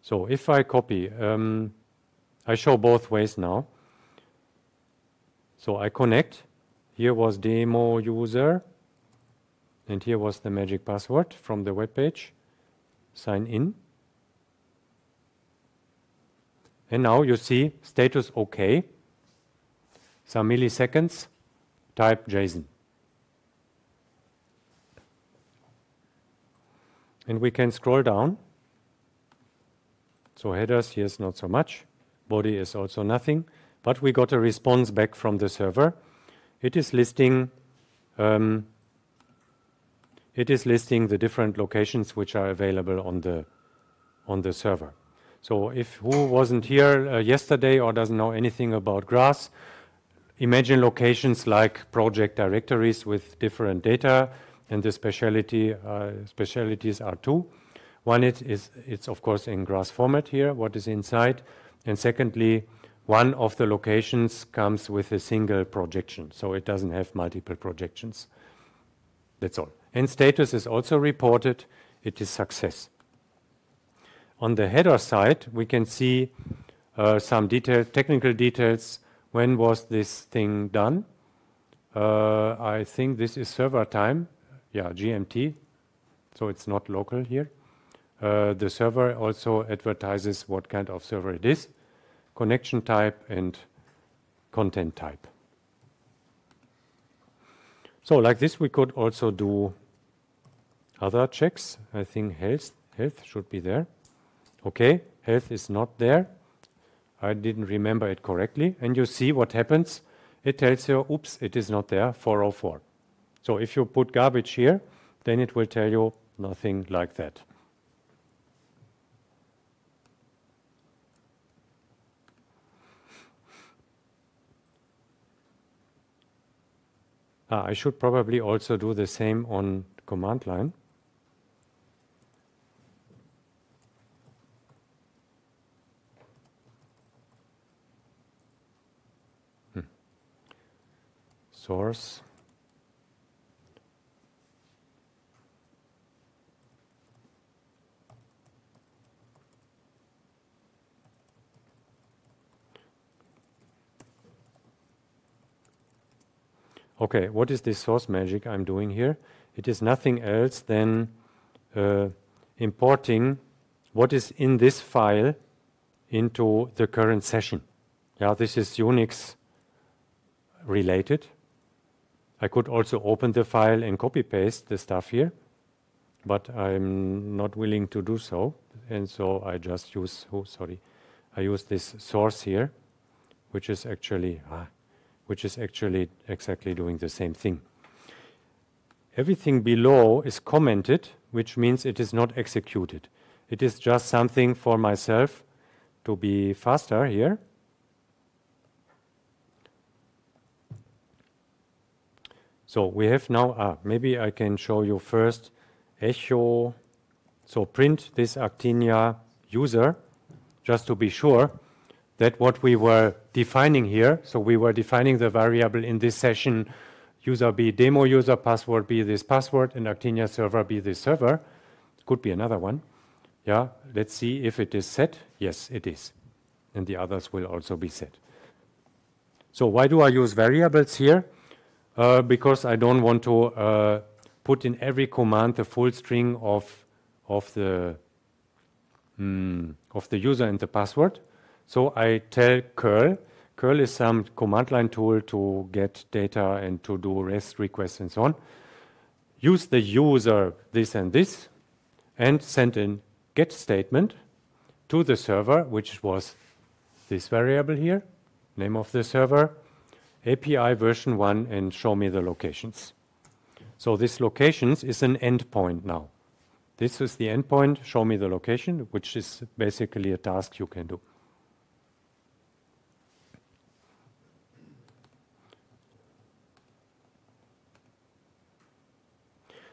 So if I copy, um, I show both ways now. So I connect. Here was demo user, and here was the magic password from the web page. Sign in. And now you see status OK. Some milliseconds, type JSON. And we can scroll down. So headers, here's not so much. Body is also nothing. But we got a response back from the server. It is listing um, it is listing the different locations which are available on the on the server. So if who wasn't here uh, yesterday or doesn't know anything about Grass, imagine locations like project directories with different data and the specialty uh, specialities are two. One it is it's of course in Grass format here, what is inside, and secondly, one of the locations comes with a single projection, so it doesn't have multiple projections. That's all. And status is also reported. It is success. On the header side, we can see uh, some detail, technical details. When was this thing done? Uh, I think this is server time yeah, GMT, so it's not local here. Uh, the server also advertises what kind of server it is, connection type and content type. So like this, we could also do other checks. I think health, health should be there. Okay, health is not there. I didn't remember it correctly. And you see what happens. It tells you, oops, it is not there, 404. So if you put garbage here, then it will tell you nothing like that. Ah, I should probably also do the same on command line. Hmm. Source. Okay, what is this source magic I'm doing here? It is nothing else than uh, importing what is in this file into the current session. Yeah, this is Unix related. I could also open the file and copy paste the stuff here, but I'm not willing to do so. And so I just use, oh, sorry, I use this source here, which is actually, ah, which is actually exactly doing the same thing. Everything below is commented, which means it is not executed. It is just something for myself to be faster here. So we have now, ah, maybe I can show you first echo. So print this Actinia user, just to be sure that what we were defining here, so we were defining the variable in this session, user be demo user, password be this password, and Actinia server be this server. Could be another one. Yeah, let's see if it is set. Yes, it is. And the others will also be set. So why do I use variables here? Uh, because I don't want to uh, put in every command the full string of, of, the, mm, of the user and the password. So I tell curl. Curl is some command line tool to get data and to do REST requests and so on. Use the user this and this and send a get statement to the server, which was this variable here, name of the server, API version 1, and show me the locations. So this locations is an endpoint now. This is the endpoint, show me the location, which is basically a task you can do.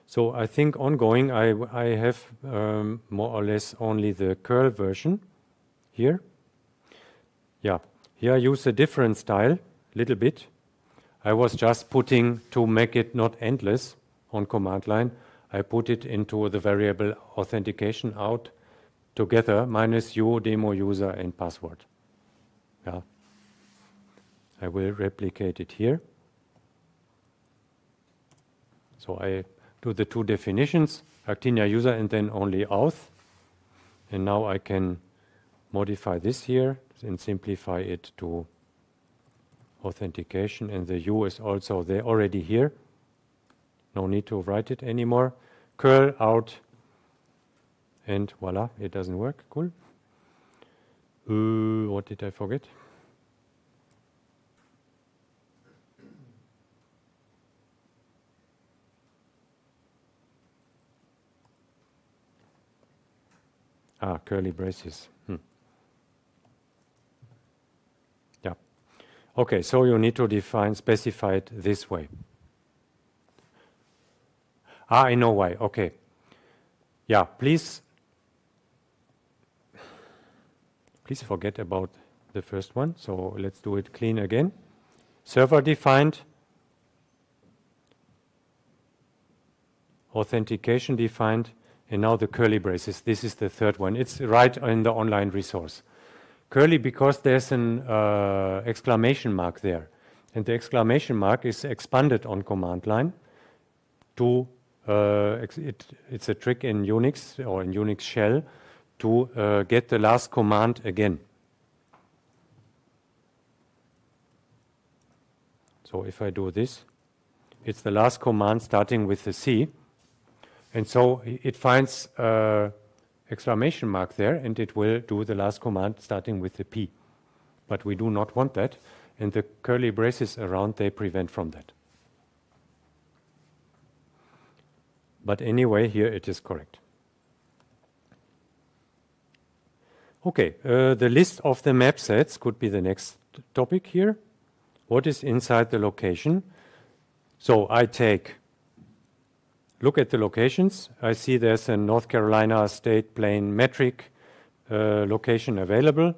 So I think ongoing, I, I have um, more or less only the curl version here. Yeah, here I use a different style, a little bit. I was just putting to make it not endless on command line. I put it into the variable authentication out together minus u demo user and password. Yeah. I will replicate it here. So I do the two definitions, Actinia user and then only auth. And now I can modify this here and simplify it to authentication. And the U is also there already here. No need to write it anymore. Curl out and voila, it doesn't work. Cool. Uh, what did I forget? Ah, curly braces. Hmm. Yeah. Okay, so you need to define, specify it this way. Ah, I know why. Okay. Yeah, please, please forget about the first one. So let's do it clean again. Server defined, authentication defined, and now the curly braces. This is the third one. It's right in the online resource. Curly because there's an uh, exclamation mark there. And the exclamation mark is expanded on command line to, uh, it, it's a trick in Unix or in Unix shell to uh, get the last command again. So if I do this, it's the last command starting with the C. And so it finds uh, exclamation mark there, and it will do the last command starting with the P. But we do not want that, and the curly braces around, they prevent from that. But anyway, here it is correct. Okay, uh, the list of the map sets could be the next topic here. What is inside the location? So I take look at the locations. I see there's a North Carolina state plane metric uh, location available.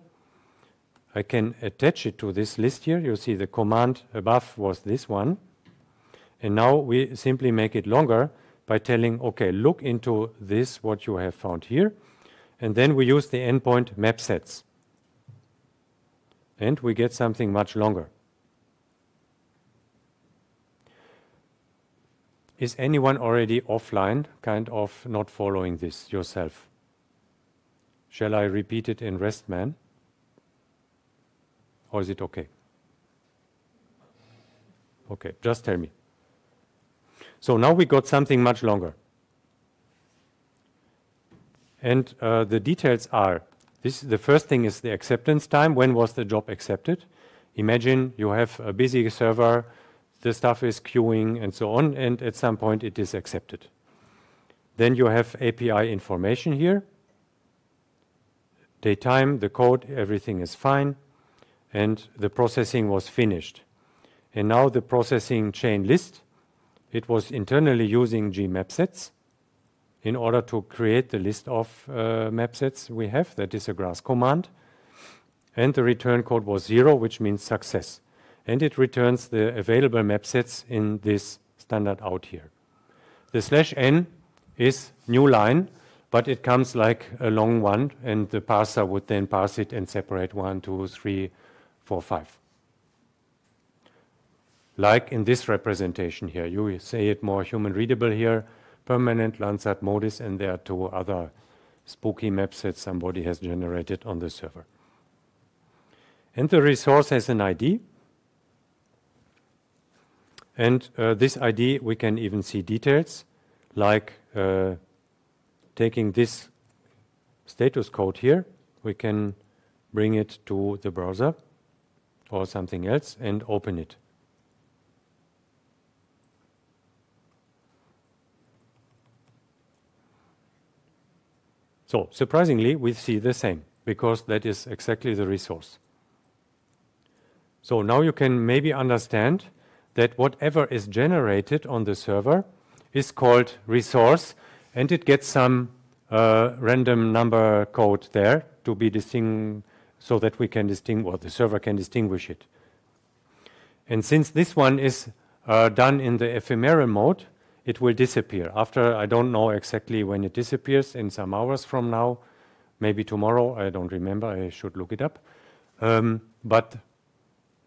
I can attach it to this list here. You see the command above was this one. And now we simply make it longer by telling, okay, look into this, what you have found here. And then we use the endpoint map sets. And we get something much longer. Is anyone already offline, kind of not following this yourself? Shall I repeat it in RESTman? Or is it okay? Okay, just tell me. So now we got something much longer. And uh, the details are, this, the first thing is the acceptance time. When was the job accepted? Imagine you have a busy server the stuff is queuing and so on, and at some point it is accepted. Then you have API information here. Daytime, the code, everything is fine, and the processing was finished. And now the processing chain list, it was internally using g.mapsets in order to create the list of uh, mapsets we have. That is a grass command. And the return code was zero, which means success and it returns the available map sets in this standard out here. The slash n is new line, but it comes like a long one, and the parser would then parse it and separate one, two, three, four, five. Like in this representation here, you say it more human readable here, permanent Landsat modis, and there are two other spooky maps that somebody has generated on the server. And the resource has an ID, and uh, this ID, we can even see details, like uh, taking this status code here, we can bring it to the browser or something else and open it. So surprisingly, we see the same because that is exactly the resource. So now you can maybe understand that whatever is generated on the server is called resource, and it gets some uh, random number code there to be so that we can distinguish, or the server can distinguish it. And since this one is uh, done in the ephemeral mode, it will disappear. After, I don't know exactly when it disappears, in some hours from now, maybe tomorrow, I don't remember, I should look it up. Um, but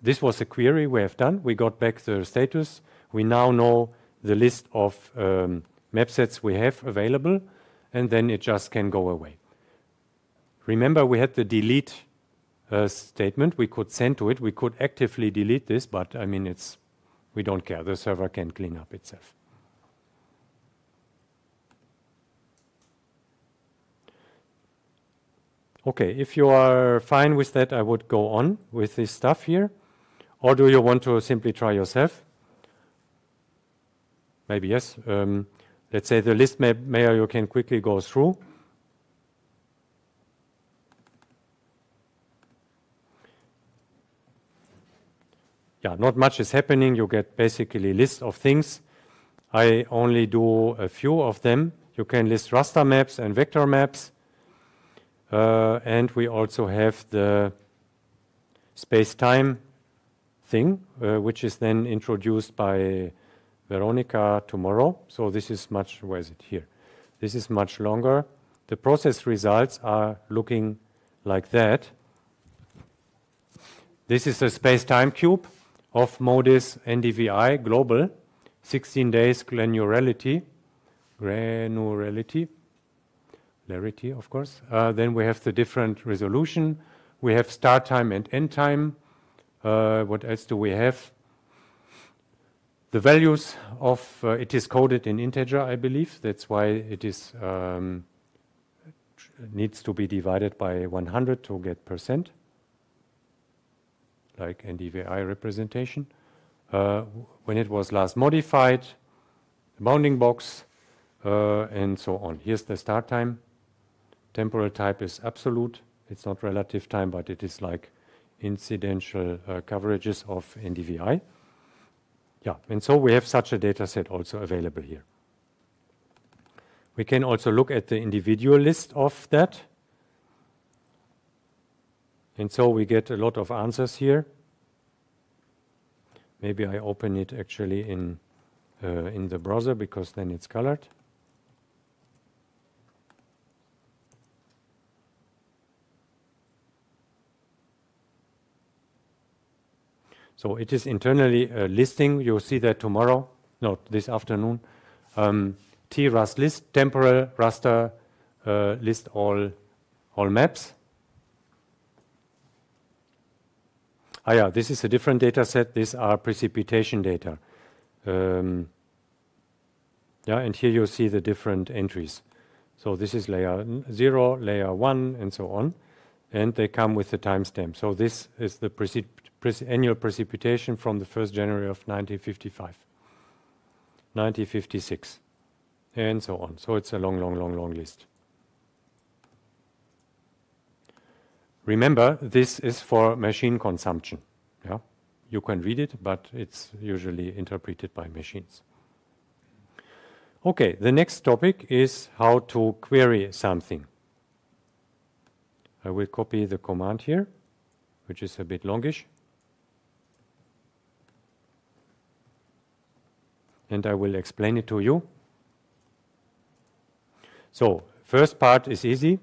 this was a query we have done. We got back the status. We now know the list of um, map sets we have available, and then it just can go away. Remember, we had the delete uh, statement we could send to it. We could actively delete this, but I mean, it's we don't care. The server can clean up itself. Okay, if you are fine with that, I would go on with this stuff here. Or do you want to simply try yourself? Maybe yes. Um, let's say the list map mayor you can quickly go through. Yeah, not much is happening. You get basically list of things. I only do a few of them. You can list raster maps and vector maps. Uh, and we also have the space-time thing, uh, which is then introduced by Veronica tomorrow. So this is much, where is it here? This is much longer. The process results are looking like that. This is a space-time cube of MODIS NDVI global, 16 days granularity, granularity, Clarity, of course. Uh, then we have the different resolution. We have start time and end time. Uh, what else do we have? The values of uh, it is coded in integer, I believe. That's why it is um, needs to be divided by 100 to get percent, like NDVI representation. Uh, when it was last modified, bounding box, uh, and so on. Here's the start time. Temporal type is absolute. It's not relative time, but it is like incidental uh, coverages of NDVI. Yeah, and so we have such a data set also available here. We can also look at the individual list of that. And so we get a lot of answers here. Maybe I open it actually in, uh, in the browser because then it's colored. So it is internally a listing. You'll see that tomorrow, no, this afternoon. Um, t.rast.list, temporal raster uh, list all, all maps. Ah, yeah, this is a different data set. These are precipitation data. Um, yeah, and here you see the different entries. So this is layer 0, layer 1, and so on. And they come with the timestamp. So this is the precip annual precipitation from the 1st January of 1955, 1956, and so on. So it's a long, long, long, long list. Remember, this is for machine consumption. Yeah? You can read it, but it's usually interpreted by machines. Okay, the next topic is how to query something. I will copy the command here, which is a bit longish. And I will explain it to you. So, first part is easy,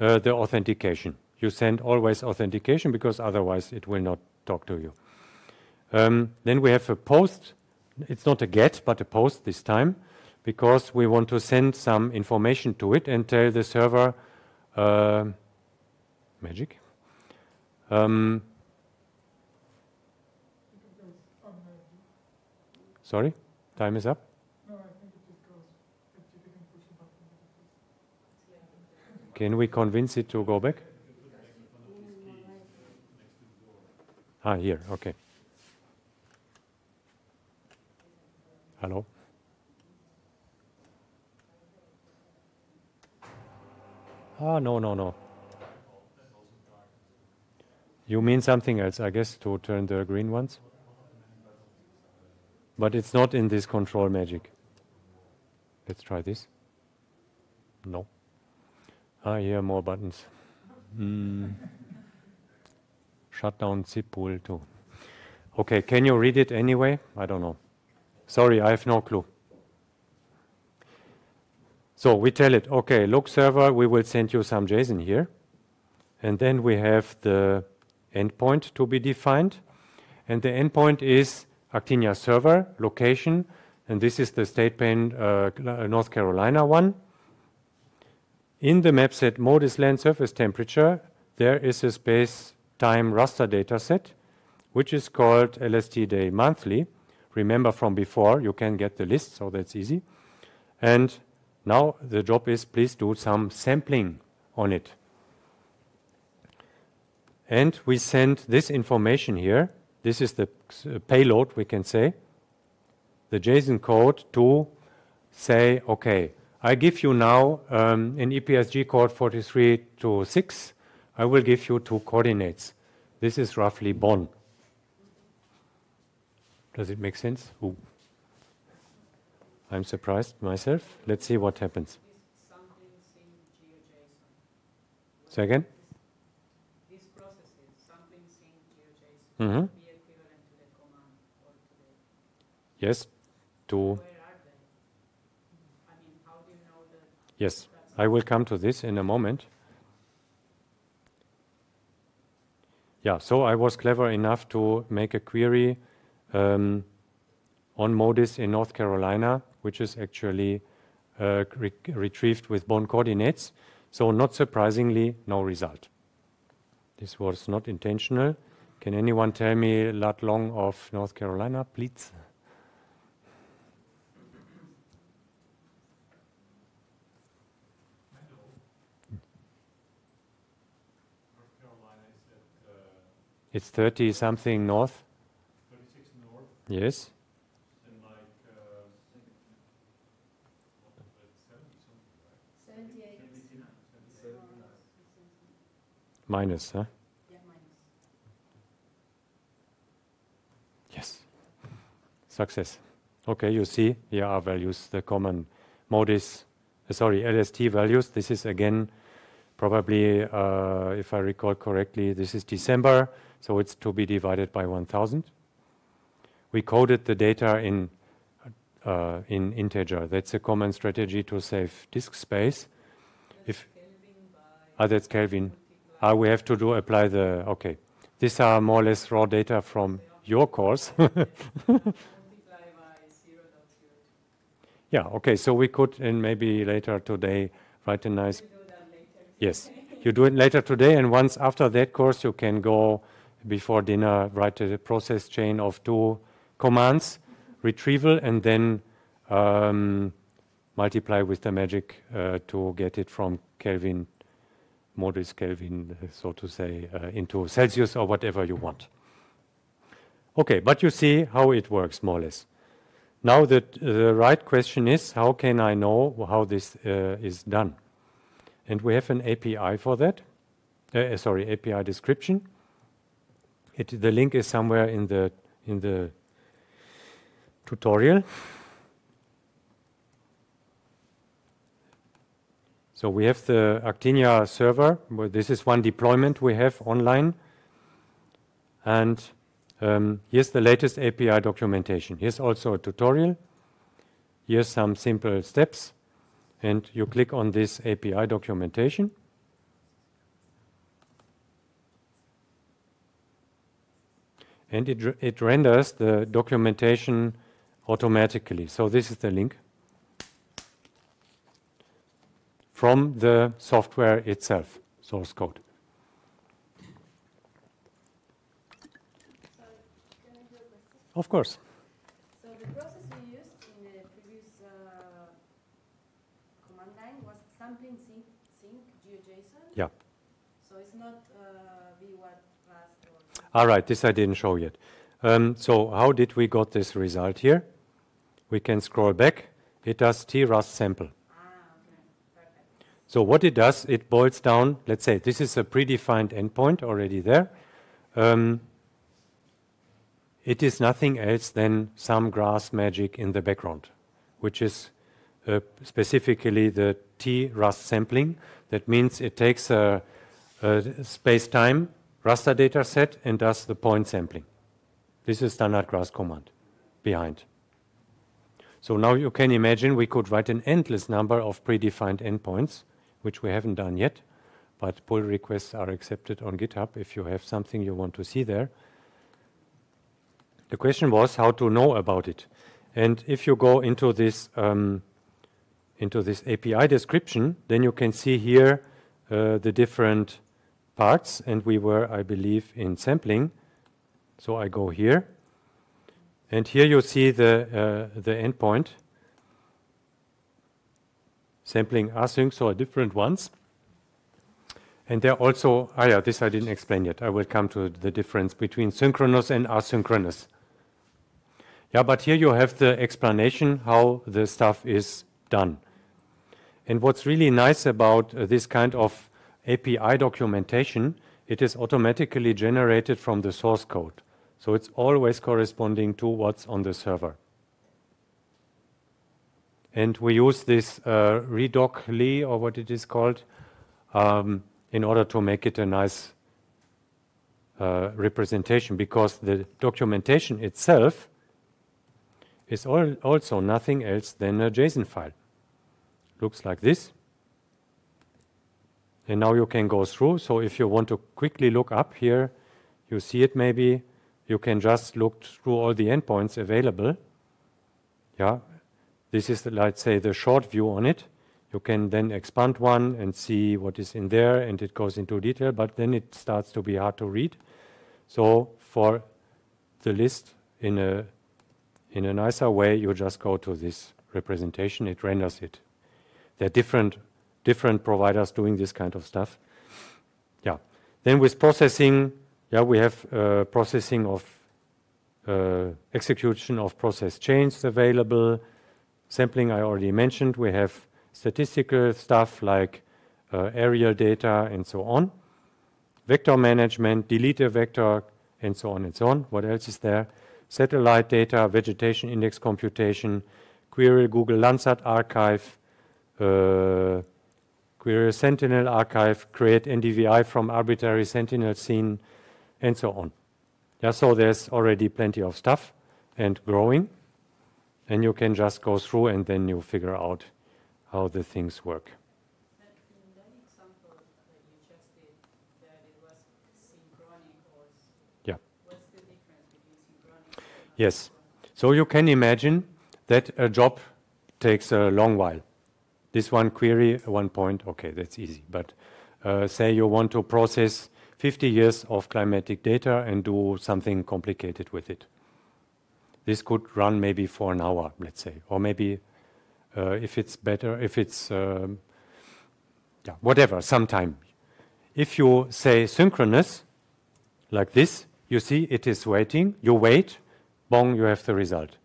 uh, the authentication. You send always authentication because otherwise it will not talk to you. Um, then we have a post. It's not a get, but a post this time because we want to send some information to it and tell the server uh, magic. Um, Sorry? Time is up? No, I think it just goes. If you can push a button. Can we convince it to go back? Ah, here, okay. Hello? Ah, no, no, no. You mean something else, I guess, to turn the green ones? But it's not in this control magic. Let's try this. No. Ah, here more buttons. Mm. shut down zip pool too. Okay, can you read it anyway? I don't know. Sorry, I have no clue. So we tell it, okay, look server, we will send you some JSON here. And then we have the endpoint to be defined. And the endpoint is Actinia server location. And this is the state plane uh, North Carolina one. In the map set MODIS land surface temperature, there is a space time raster data set, which is called LST day monthly. Remember from before, you can get the list, so that's easy. And now the job is please do some sampling on it. And we send this information here. This is the payload, we can say. The JSON code to say, okay, I give you now um, in EPSG code 43 to 6, I will give you two coordinates. This is roughly Bonn. Does it make sense? Ooh. I'm surprised myself. Let's see what happens. Say again? This process is something GeoJSON mm -hmm. be equivalent to the command or to the Yes, to Yes, I will come to this in a moment. Yeah, so I was clever enough to make a query um, on MODIS in North Carolina, which is actually uh, re retrieved with Bonn coordinates. So not surprisingly, no result. This was not intentional. Can anyone tell me lat long of North Carolina, please? It's 30 something north. 36 north. Yes. And like uh, 78. Minus, huh? Yeah, minus. Yes. Success. Okay, you see, here are values, the common MODIS, uh, sorry, LST values. This is again, probably, uh, if I recall correctly, this is December so it's to be divided by 1000. We coded the data in, uh, in integer. That's a common strategy to save disk space. If ah, that's Kelvin. Ah, we have to do apply the okay. These are more or less raw data from your course. yeah. Okay. So we could, and maybe later today, write a nice. Yes, you do it later today, and once after that course, you can go before dinner write a process chain of two commands, retrieval, and then um, multiply with the magic uh, to get it from Kelvin, MODIS Kelvin, so to say, uh, into Celsius or whatever you want. Okay, but you see how it works more or less. Now the, the right question is, how can I know how this uh, is done? And we have an API for that. Uh, sorry, API description. It, the link is somewhere in the in the tutorial. So we have the Actinia server. This is one deployment we have online. And um, here's the latest API documentation. Here's also a tutorial. Here's some simple steps. And you click on this API documentation. And it, it renders the documentation automatically. So this is the link from the software itself, source code. Of course. So the process you used in the previous uh, command line was sampling sync, sync GeoJSON? Yeah. So it's not uh, v1 all right, this I didn't show yet. Um, so how did we got this result here? We can scroll back. It does trust sample. So what it does, it boils down, let's say this is a predefined endpoint already there. Um, it is nothing else than some grass magic in the background, which is uh, specifically the t.rast sampling. That means it takes a, a space-time raster data set and does the point sampling. This is standard GRASS command behind. So now you can imagine we could write an endless number of predefined endpoints, which we haven't done yet, but pull requests are accepted on GitHub if you have something you want to see there. The question was how to know about it. And if you go into this um, into this API description, then you can see here uh, the different parts. And we were, I believe, in sampling. So I go here. And here you see the, uh, the endpoint. Sampling async, so different ones. And there also, ah yeah, this I didn't explain yet. I will come to the difference between synchronous and asynchronous. Yeah, but here you have the explanation how the stuff is done. And what's really nice about uh, this kind of API documentation, it is automatically generated from the source code. So it's always corresponding to what's on the server. And we use this uh, redoc.ly, or what it is called, um, in order to make it a nice uh, representation, because the documentation itself is al also nothing else than a JSON file looks like this. And now you can go through. So if you want to quickly look up here, you see it maybe. You can just look through all the endpoints available. Yeah, this is, let's say, the short view on it. You can then expand one and see what is in there, and it goes into detail, but then it starts to be hard to read. So for the list in a, in a nicer way, you just go to this representation. It renders it there are different, different providers doing this kind of stuff. Yeah. Then with processing, yeah, we have uh, processing of uh, execution of process chains available. Sampling I already mentioned. We have statistical stuff like uh, aerial data and so on. Vector management, delete a vector, and so on and so on. What else is there? Satellite data, vegetation index computation, query Google Landsat archive, uh, query Sentinel archive, create NDVI from arbitrary Sentinel scene, and so on. Yeah, so there's already plenty of stuff and growing, and you can just go through and then you figure out how the things work. Yes. So you can imagine that a job takes a long while. This one query, one point, okay, that's easy. But uh, say you want to process 50 years of climatic data and do something complicated with it. This could run maybe for an hour, let's say, or maybe uh, if it's better, if it's um, yeah, whatever, sometime. If you say synchronous, like this, you see it is waiting, you wait, bong, you have the result.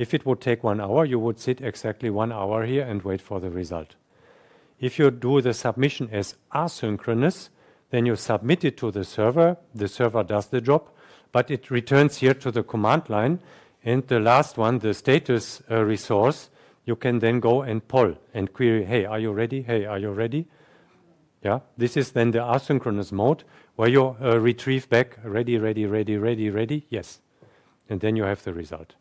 If it would take one hour, you would sit exactly one hour here and wait for the result. If you do the submission as asynchronous, then you submit it to the server, the server does the job, but it returns here to the command line. And the last one, the status uh, resource, you can then go and poll and query, hey, are you ready? Hey, are you ready? Yeah, this is then the asynchronous mode where you uh, retrieve back, ready, ready, ready, ready, ready, yes. And then you have the result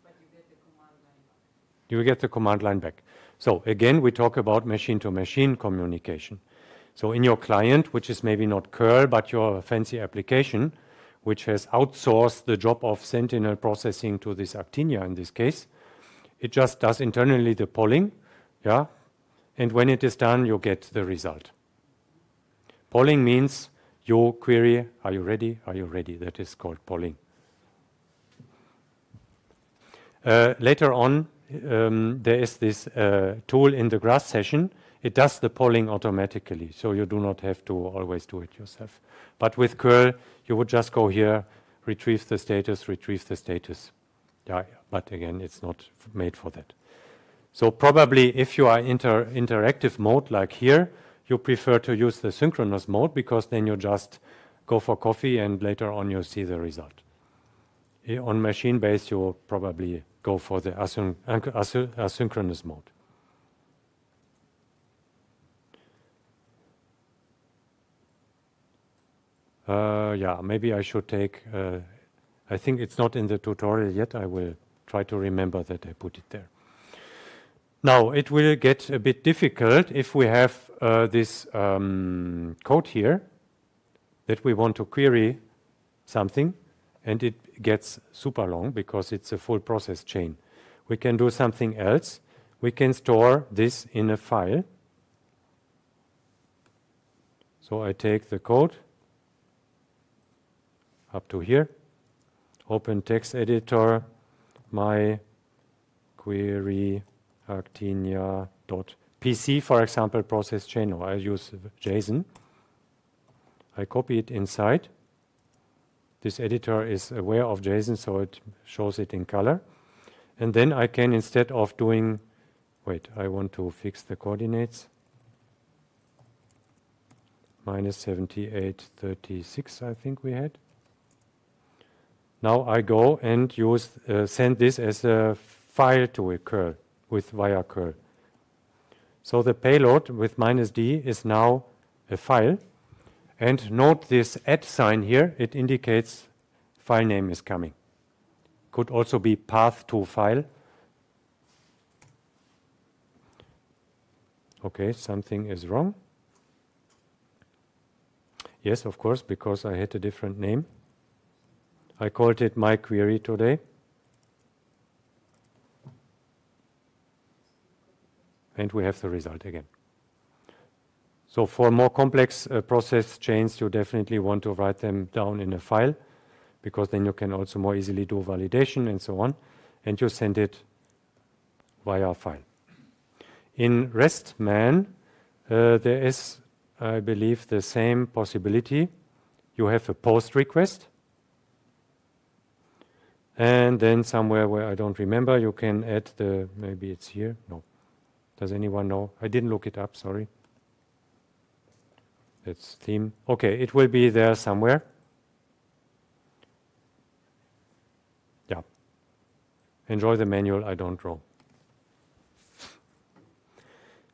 you get the command line back. So again, we talk about machine-to-machine -machine communication. So in your client, which is maybe not curl, but your fancy application, which has outsourced the job of Sentinel processing to this Actinia in this case, it just does internally the polling, yeah, and when it is done, you get the result. Polling means your query, are you ready? Are you ready? That is called polling. Uh, later on, um, there is this uh, tool in the GRASS session. It does the polling automatically, so you do not have to always do it yourself. But with curl, you would just go here, retrieve the status, retrieve the status. Yeah, but again, it's not made for that. So probably if you are inter interactive mode like here, you prefer to use the synchronous mode because then you just go for coffee and later on you see the result. On machine base, you probably go for the asyn asynchronous mode. Uh, yeah, maybe I should take, uh, I think it's not in the tutorial yet. I will try to remember that I put it there. Now, it will get a bit difficult if we have uh, this um, code here that we want to query something and it gets super long because it's a full process chain. We can do something else. We can store this in a file. So I take the code up to here, open text editor, my query actinia.pc, for example, process chain, or I use JSON. I copy it inside. This editor is aware of JSON, so it shows it in color. And then I can, instead of doing, wait, I want to fix the coordinates. Minus 7836, I think we had. Now I go and use uh, send this as a file to a curl with via curl. So the payload with minus d is now a file. And note this at sign here, it indicates file name is coming. Could also be path to file. Okay, something is wrong. Yes, of course, because I had a different name. I called it my query today. And we have the result again. So for more complex uh, process chains, you definitely want to write them down in a file because then you can also more easily do validation and so on. And you send it via file. In RESTman, uh, there is, I believe, the same possibility. You have a post request and then somewhere where I don't remember, you can add the, maybe it's here. No. Does anyone know? I didn't look it up, sorry. It's theme. Okay, it will be there somewhere. Yeah. Enjoy the manual, I don't draw.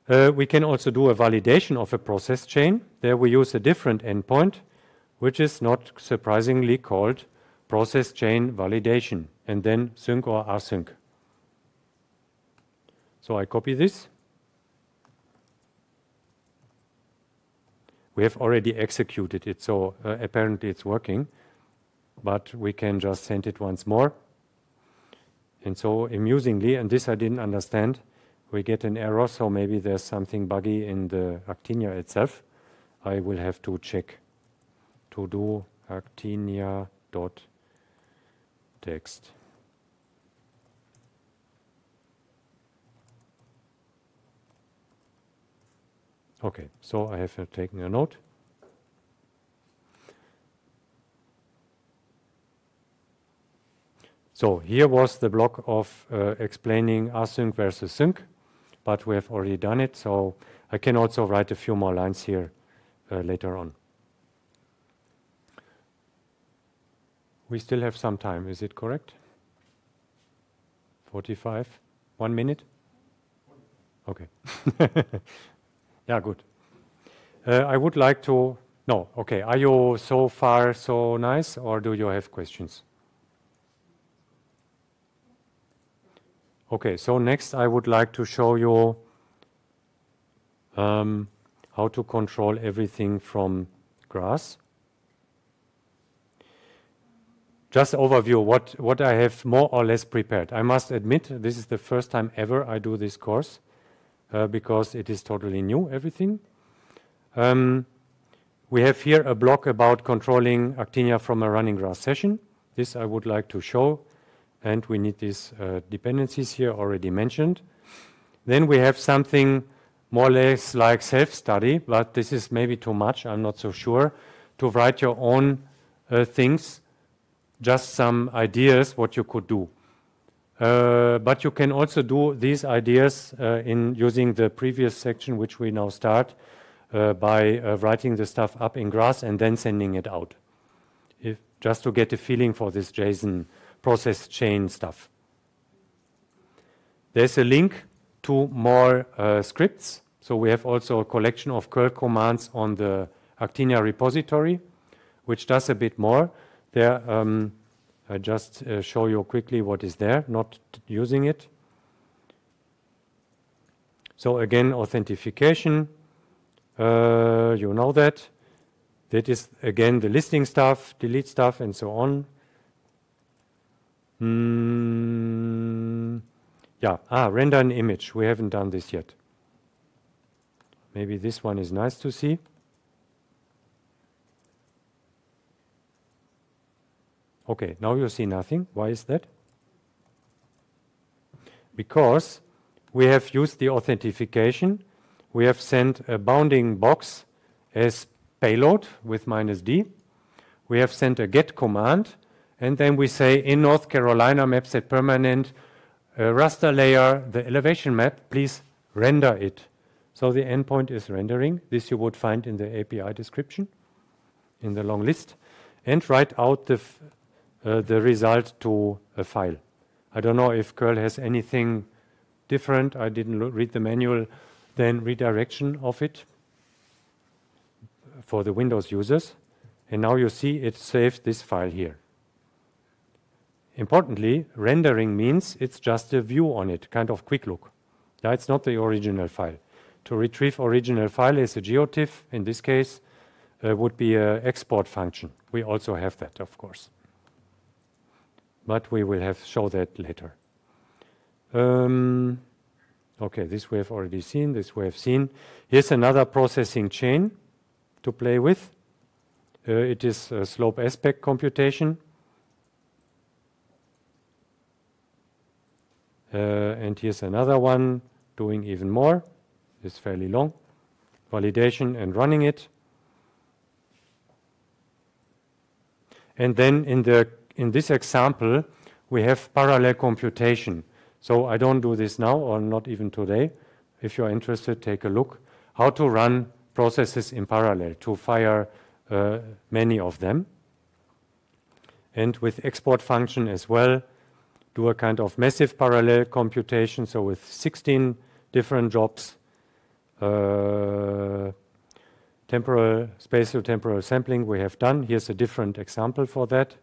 Uh, we can also do a validation of a process chain. There we use a different endpoint, which is not surprisingly called process chain validation, and then sync or async. So I copy this. We have already executed it, so uh, apparently it's working, but we can just send it once more. And so amusingly, and this I didn't understand, we get an error, so maybe there's something buggy in the Actinia itself. I will have to check to do actinia Okay, so I have uh, taken a note. So here was the block of uh, explaining async versus sync, but we have already done it. So I can also write a few more lines here uh, later on. We still have some time, is it correct? 45? One minute? Okay. yeah, good. Uh, I would like to. No, okay. Are you so far so nice, or do you have questions? Okay, so next I would like to show you um, how to control everything from grass. Just overview what, what I have more or less prepared. I must admit, this is the first time ever I do this course uh, because it is totally new, everything. Um, we have here a block about controlling actinia from a running grass session. This I would like to show, and we need these uh, dependencies here already mentioned. Then we have something more or less like self-study, but this is maybe too much, I'm not so sure, to write your own uh, things just some ideas what you could do. Uh, but you can also do these ideas uh, in using the previous section, which we now start, uh, by uh, writing the stuff up in Grass and then sending it out, if, just to get a feeling for this JSON process chain stuff. There's a link to more uh, scripts. So we have also a collection of curl commands on the Actinia repository which does a bit more. There, um, I just uh, show you quickly what is there, not using it. So again, authentication, uh, you know that. That is again the listing stuff, delete stuff, and so on. Mm, yeah, ah, render an image. We haven't done this yet. Maybe this one is nice to see. Okay, now you see nothing. Why is that? Because we have used the authentication. We have sent a bounding box as payload with minus D. We have sent a get command, and then we say in North Carolina map set permanent uh, raster layer, the elevation map, please render it. So the endpoint is rendering. This you would find in the API description in the long list, and write out the the result to a file. I don't know if curl has anything different. I didn't read the manual. Then redirection of it for the Windows users. And now you see it saved this file here. Importantly, rendering means it's just a view on it, kind of quick look. Yeah, it's not the original file. To retrieve original file is a geotiff. In this case, uh, would be an export function. We also have that, of course but we will have show that later. Um, okay, this we have already seen, this we have seen. Here's another processing chain to play with. Uh, it is a slope aspect computation. Uh, and here's another one doing even more. It's fairly long. Validation and running it. And then in the in this example, we have parallel computation. So I don't do this now or not even today. If you're interested, take a look. How to run processes in parallel, to fire uh, many of them. And with export function as well, do a kind of massive parallel computation. So with 16 different jobs, uh, temporal, spatial temporal sampling we have done. Here's a different example for that.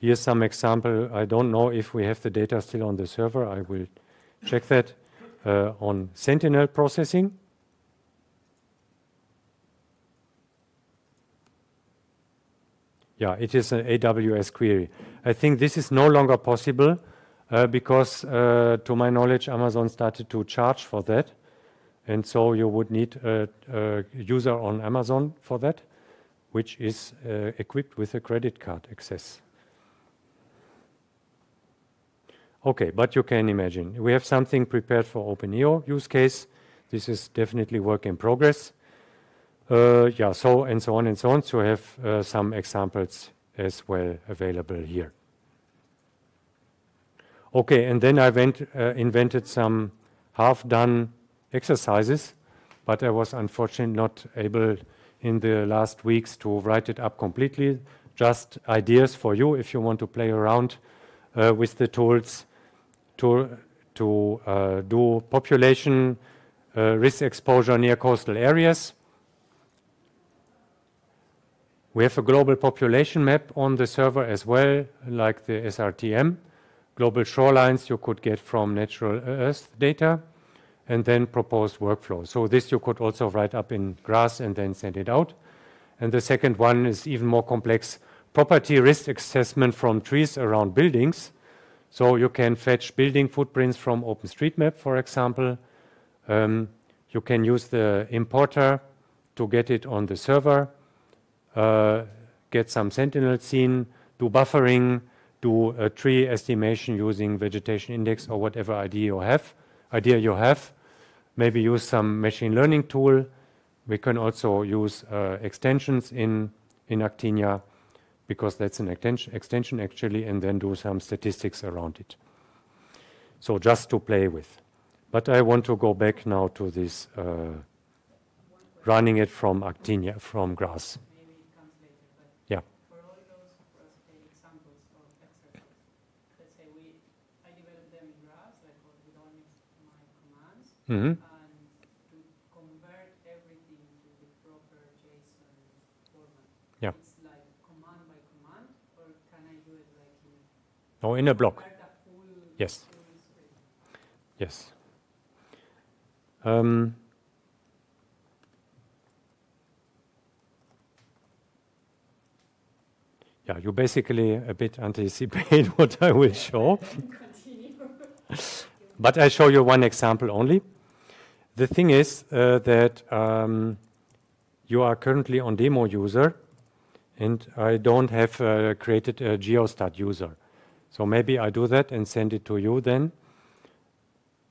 Here's some example. I don't know if we have the data still on the server. I will check that uh, on Sentinel processing. Yeah, it is an AWS query. I think this is no longer possible uh, because, uh, to my knowledge, Amazon started to charge for that. And so you would need a, a user on Amazon for that, which is uh, equipped with a credit card access. Okay, but you can imagine. We have something prepared for OpenEO use case. This is definitely work in progress. Uh, yeah, so and so on and so on. So I have uh, some examples as well available here. Okay, and then I went, uh, invented some half-done exercises, but I was unfortunately not able in the last weeks to write it up completely. Just ideas for you if you want to play around with the tools to, to uh, do population uh, risk exposure near coastal areas. We have a global population map on the server as well, like the SRTM. Global shorelines you could get from natural earth data and then proposed workflow. So this you could also write up in GRASS and then send it out. And the second one is even more complex, property risk assessment from trees around buildings. So you can fetch building footprints from OpenStreetMap, for example. Um, you can use the importer to get it on the server, uh, get some sentinel scene, do buffering, do a tree estimation using vegetation index or whatever idea you have. Idea you have. Maybe use some machine learning tool. We can also use uh, extensions in in Actinia because that's an extension, extension actually, and then do some statistics around it. So just to play with. But I want to go back now to this uh, running it from actinia, from GRASS. yeah. For all those examples of exercises, let's say we, I develop them in GRASS, like with all my commands, mm -hmm. and to convert everything to the proper JSON format. Yeah. It's like No, in a block. Yes. Yes. Um, yeah, you basically a bit anticipate what I will show. but I show you one example only. The thing is uh, that um, you are currently on demo user, and I don't have uh, created a geostat user. So maybe I do that and send it to you then.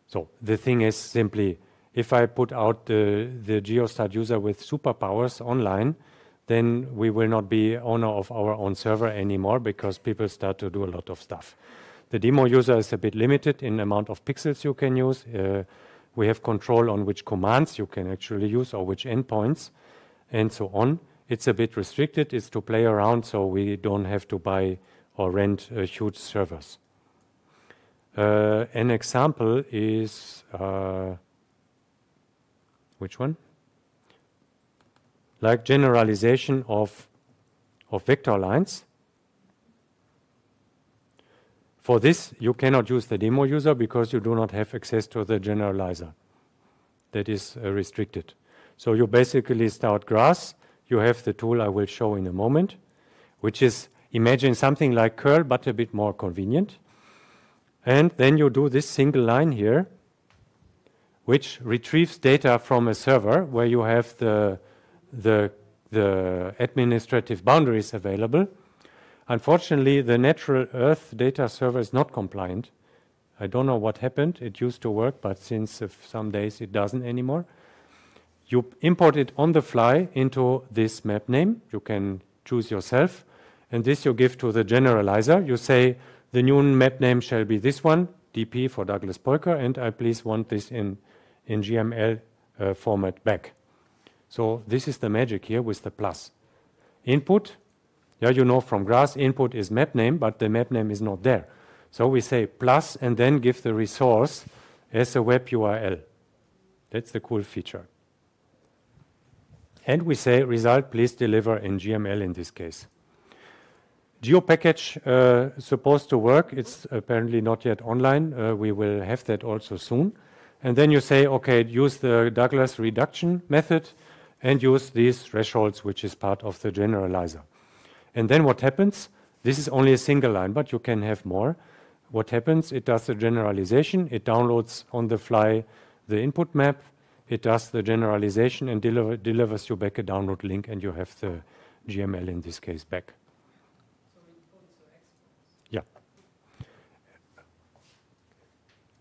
So the thing is simply, if I put out the, the geostat user with superpowers online, then we will not be owner of our own server anymore because people start to do a lot of stuff. The demo user is a bit limited in amount of pixels you can use. Uh, we have control on which commands you can actually use or which endpoints and so on. It's a bit restricted. It's to play around, so we don't have to buy or rent uh, huge servers. Uh, an example is uh, which one? Like generalization of, of vector lines. For this, you cannot use the demo user because you do not have access to the generalizer. That is uh, restricted. So you basically start grass. You have the tool I will show in a moment, which is imagine something like curl, but a bit more convenient. And then you do this single line here, which retrieves data from a server where you have the, the, the administrative boundaries available. Unfortunately, the natural Earth data server is not compliant. I don't know what happened. It used to work, but since uh, some days it doesn't anymore. You import it on the fly into this map name. You can choose yourself. And this you give to the generalizer. You say, the new map name shall be this one, DP for Douglas-Peucker, and I please want this in, in GML uh, format back. So this is the magic here with the plus. Input, yeah, you know from Grass, input is map name, but the map name is not there. So we say plus and then give the resource as a web URL. That's the cool feature. And we say result, please deliver in GML in this case. GeoPackage uh, supposed to work. It's apparently not yet online. Uh, we will have that also soon. And then you say, okay, use the Douglas reduction method and use these thresholds, which is part of the generalizer. And then what happens? This is only a single line, but you can have more. What happens? It does the generalization. It downloads on the fly the input map. It does the generalization and deliver, delivers you back a download link, and you have the GML in this case back.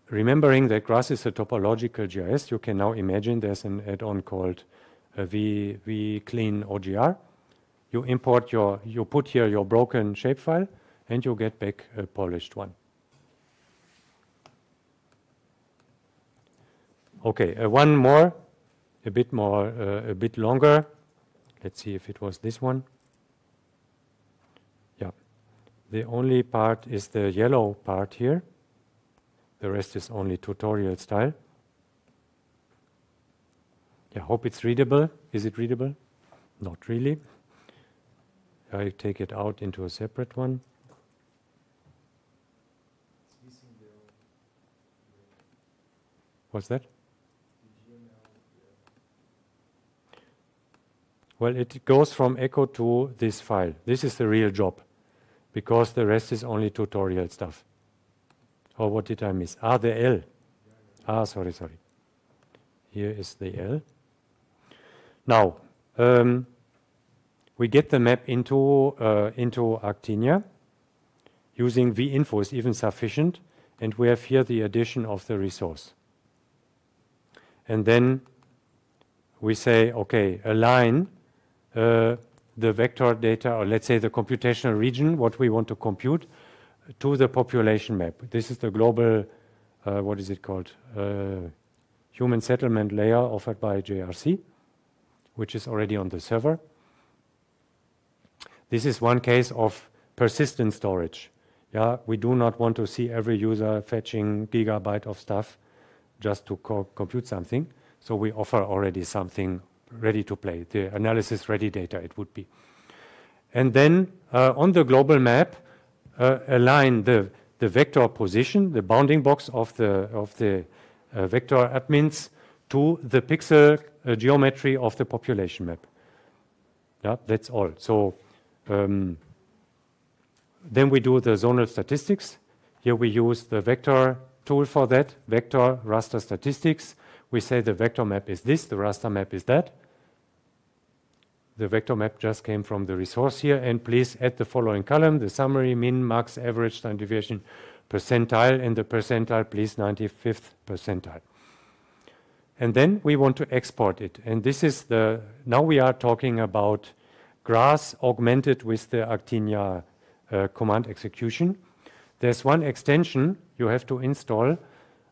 Remembering that Grass is a topological GIS, you can now imagine there's an add-on called uh, v.clean.ogr. You import your, you put here your broken shapefile, and you get back a polished one. Okay, uh, one more, a bit more, uh, a bit longer. Let's see if it was this one. Yeah, the only part is the yellow part here. The rest is only tutorial style. I hope it's readable. Is it readable? Not really. I take it out into a separate one. What's that? Well, it goes from echo to this file. This is the real job because the rest is only tutorial stuff. Oh, what did I miss? Ah, the L. Ah, sorry, sorry. Here is the L. Now, um, we get the map into, uh, into Actinia. Using vInfo is even sufficient. And we have here the addition of the resource. And then we say, okay, align uh, the vector data, or let's say the computational region, what we want to compute, to the population map. This is the global, uh, what is it called? Uh, human settlement layer offered by JRC, which is already on the server. This is one case of persistent storage. Yeah, we do not want to see every user fetching gigabyte of stuff just to co compute something. So we offer already something ready to play, the analysis ready data it would be. And then uh, on the global map, align the, the vector position, the bounding box of the, of the uh, vector admins to the pixel uh, geometry of the population map. Yeah, that's all. So um, then we do the zonal statistics. Here we use the vector tool for that, vector raster statistics. We say the vector map is this, the raster map is that. The vector map just came from the resource here, and please add the following column, the summary, min, max, average, standard deviation, percentile, and the percentile, please, 95th percentile. And then we want to export it. And this is the, now we are talking about GRASS augmented with the Actinian uh, command execution. There's one extension you have to install.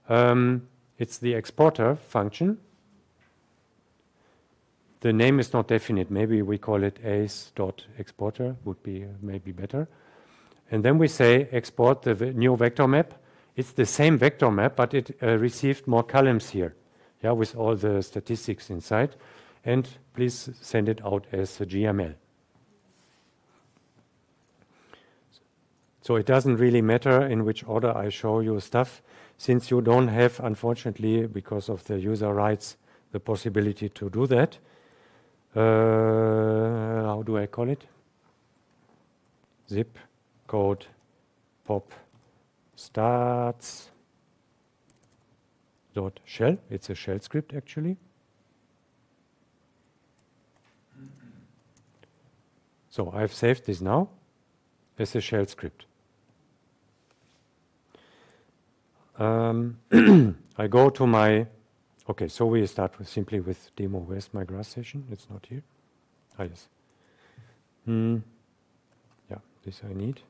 Um, it's the exporter function. The name is not definite. Maybe we call it ace.exporter would be uh, maybe better. And then we say export the new vector map. It's the same vector map, but it uh, received more columns here, yeah, with all the statistics inside. And please send it out as a GML. So it doesn't really matter in which order I show you stuff, since you don't have, unfortunately, because of the user rights, the possibility to do that. Uh, how do I call it? Zip code pop starts dot shell. It's a shell script actually. So I've saved this now as a shell script. Um, I go to my, okay, so we start with simply with demo. Where's my grass session? It's not here. Ah, yes. Hmm. Yeah, this I need.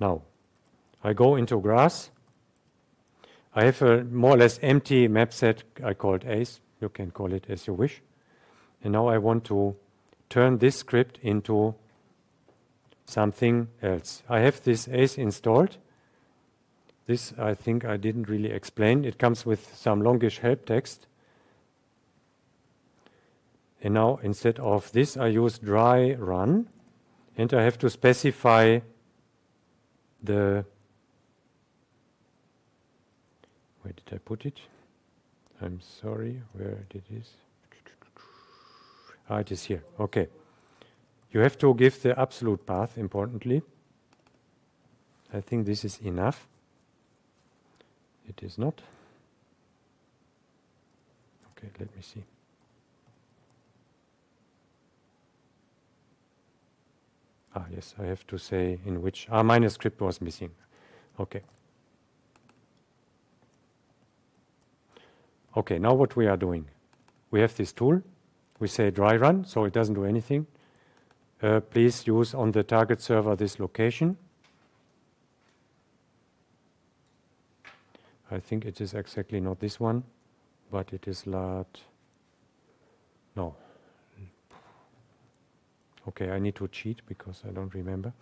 Now, I go into grass. I have a more or less empty map set I called ACE. You can call it as you wish. And now I want to turn this script into something else. I have this ACE installed. This I think I didn't really explain. It comes with some longish help text. And now instead of this, I use dry run. And I have to specify the, where did I put it? I'm sorry, where did it is? Ah, it is here, okay. You have to give the absolute path, importantly. I think this is enough. It is not. Okay, let me see. Ah, yes, I have to say in which. Ah, minus script was missing. Okay. Okay, now what we are doing. We have this tool. We say dry run, so it doesn't do anything. Uh, please use on the target server this location. I think it is exactly not this one, but it is lat. No. Okay, I need to cheat because I don't remember.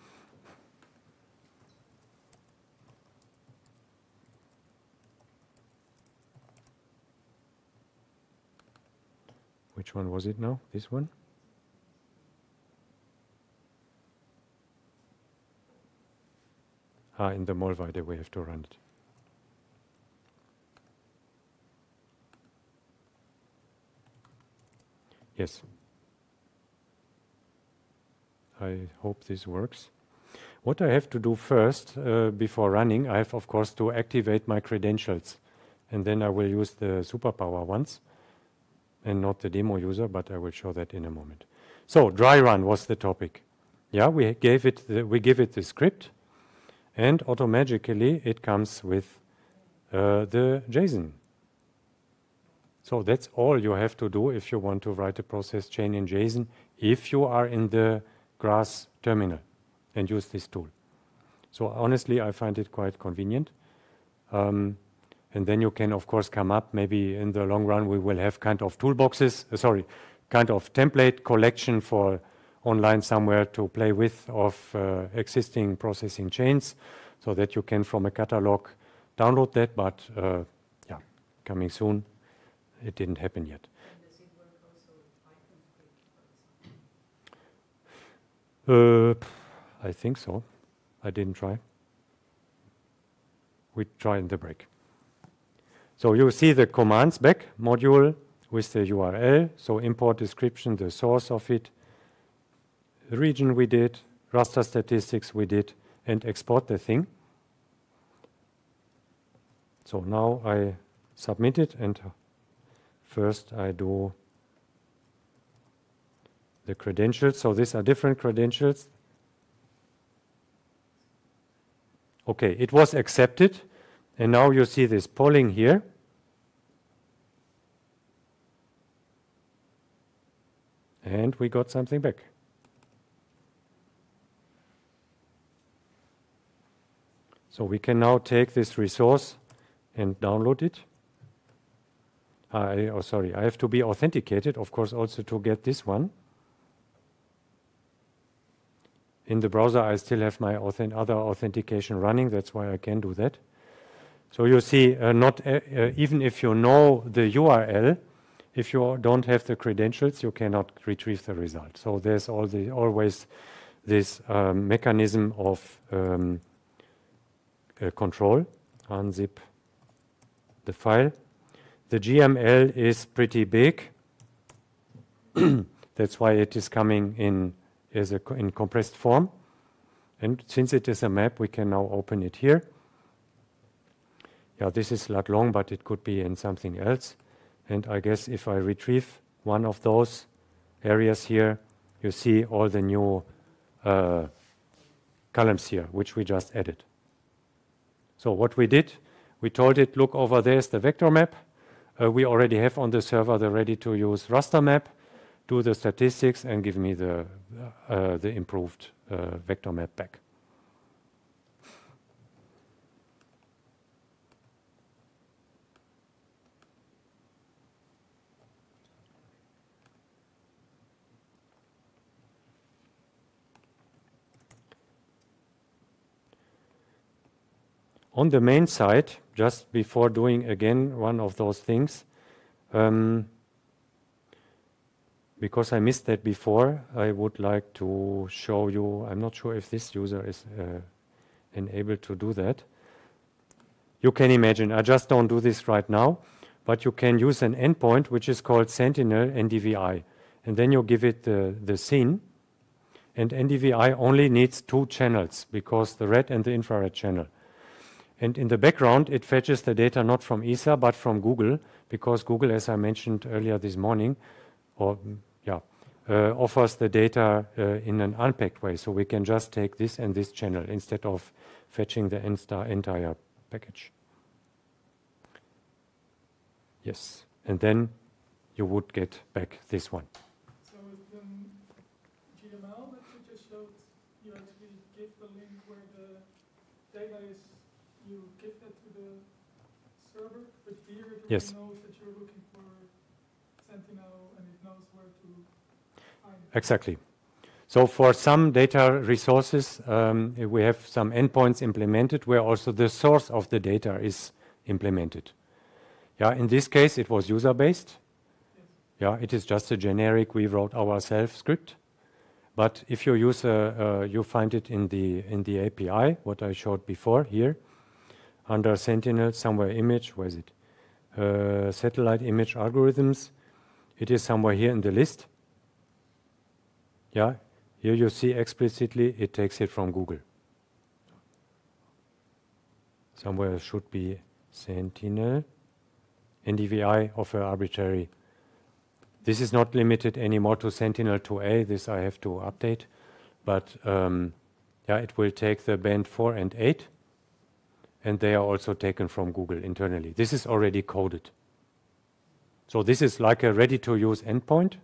Which one was it now? This one? Ah, in the Mollweide we have to run it. Yes. I hope this works. What I have to do first, uh, before running, I have, of course, to activate my credentials. And then I will use the superpower ones and not the demo user, but I will show that in a moment. So dry run was the topic. Yeah, we gave it, the, we give it the script, and automatically it comes with uh, the JSON. So that's all you have to do if you want to write a process chain in JSON if you are in the GRASS terminal and use this tool. So honestly, I find it quite convenient. Um, and then you can, of course, come up. Maybe in the long run, we will have kind of toolboxes, uh, sorry, kind of template collection for online somewhere to play with of uh, existing processing chains so that you can, from a catalog, download that. But uh, yeah, coming soon it didn't happen yet. Uh, I think so. I didn't try. We try in the break. So you see the commands back module with the URL. So import description, the source of it, region we did, raster statistics we did, and export the thing. So now I submit it and first I do the credentials. So these are different credentials. Okay, it was accepted. And now you see this polling here. And we got something back. So we can now take this resource and download it. I, oh, sorry, I have to be authenticated, of course, also to get this one. In the browser, I still have my other authentication running. That's why I can do that. So you see, uh, not uh, uh even if you know the URL, if you don't have the credentials, you cannot retrieve the result. So there's all the, always this um, mechanism of um, uh, control. Unzip the file. The GML is pretty big. That's why it is coming in in compressed form. And since it is a map, we can now open it here. Yeah, this is a lot long, but it could be in something else. And I guess if I retrieve one of those areas here, you see all the new uh, columns here, which we just added. So what we did, we told it, look over there's the vector map. Uh, we already have on the server the ready-to-use raster map. Do the statistics and give me the, uh, the improved uh, vector map back. On the main side, just before doing again one of those things, um, because I missed that before, I would like to show you, I'm not sure if this user is uh, enabled to do that. You can imagine, I just don't do this right now, but you can use an endpoint which is called Sentinel NDVI. And then you give it the, the scene. And NDVI only needs two channels because the red and the infrared channel. And in the background, it fetches the data not from ESA, but from Google, because Google, as I mentioned earlier this morning, or yeah, uh, offers the data uh, in an unpacked way. So we can just take this and this channel instead of fetching the entire package. Yes, and then you would get back this one. So the GML that you just showed, you actually give the link where the data is you give that to the server, but here it yes. knows that you're looking for Sentinel and it knows where to find it. Exactly. So for some data resources, um, we have some endpoints implemented where also the source of the data is implemented. Yeah, in this case, it was user-based. Yes. Yeah, it is just a generic we wrote ourselves script. But if you use, a, uh, you find it in the in the API, what I showed before here under Sentinel somewhere image, where is it? Uh, satellite image algorithms. It is somewhere here in the list. Yeah, here you see explicitly it takes it from Google. Somewhere should be Sentinel, NDVI of an arbitrary. This is not limited anymore to Sentinel 2A. This I have to update, but um, yeah, it will take the band 4 and 8 and they are also taken from Google internally. This is already coded. So this is like a ready-to-use endpoint,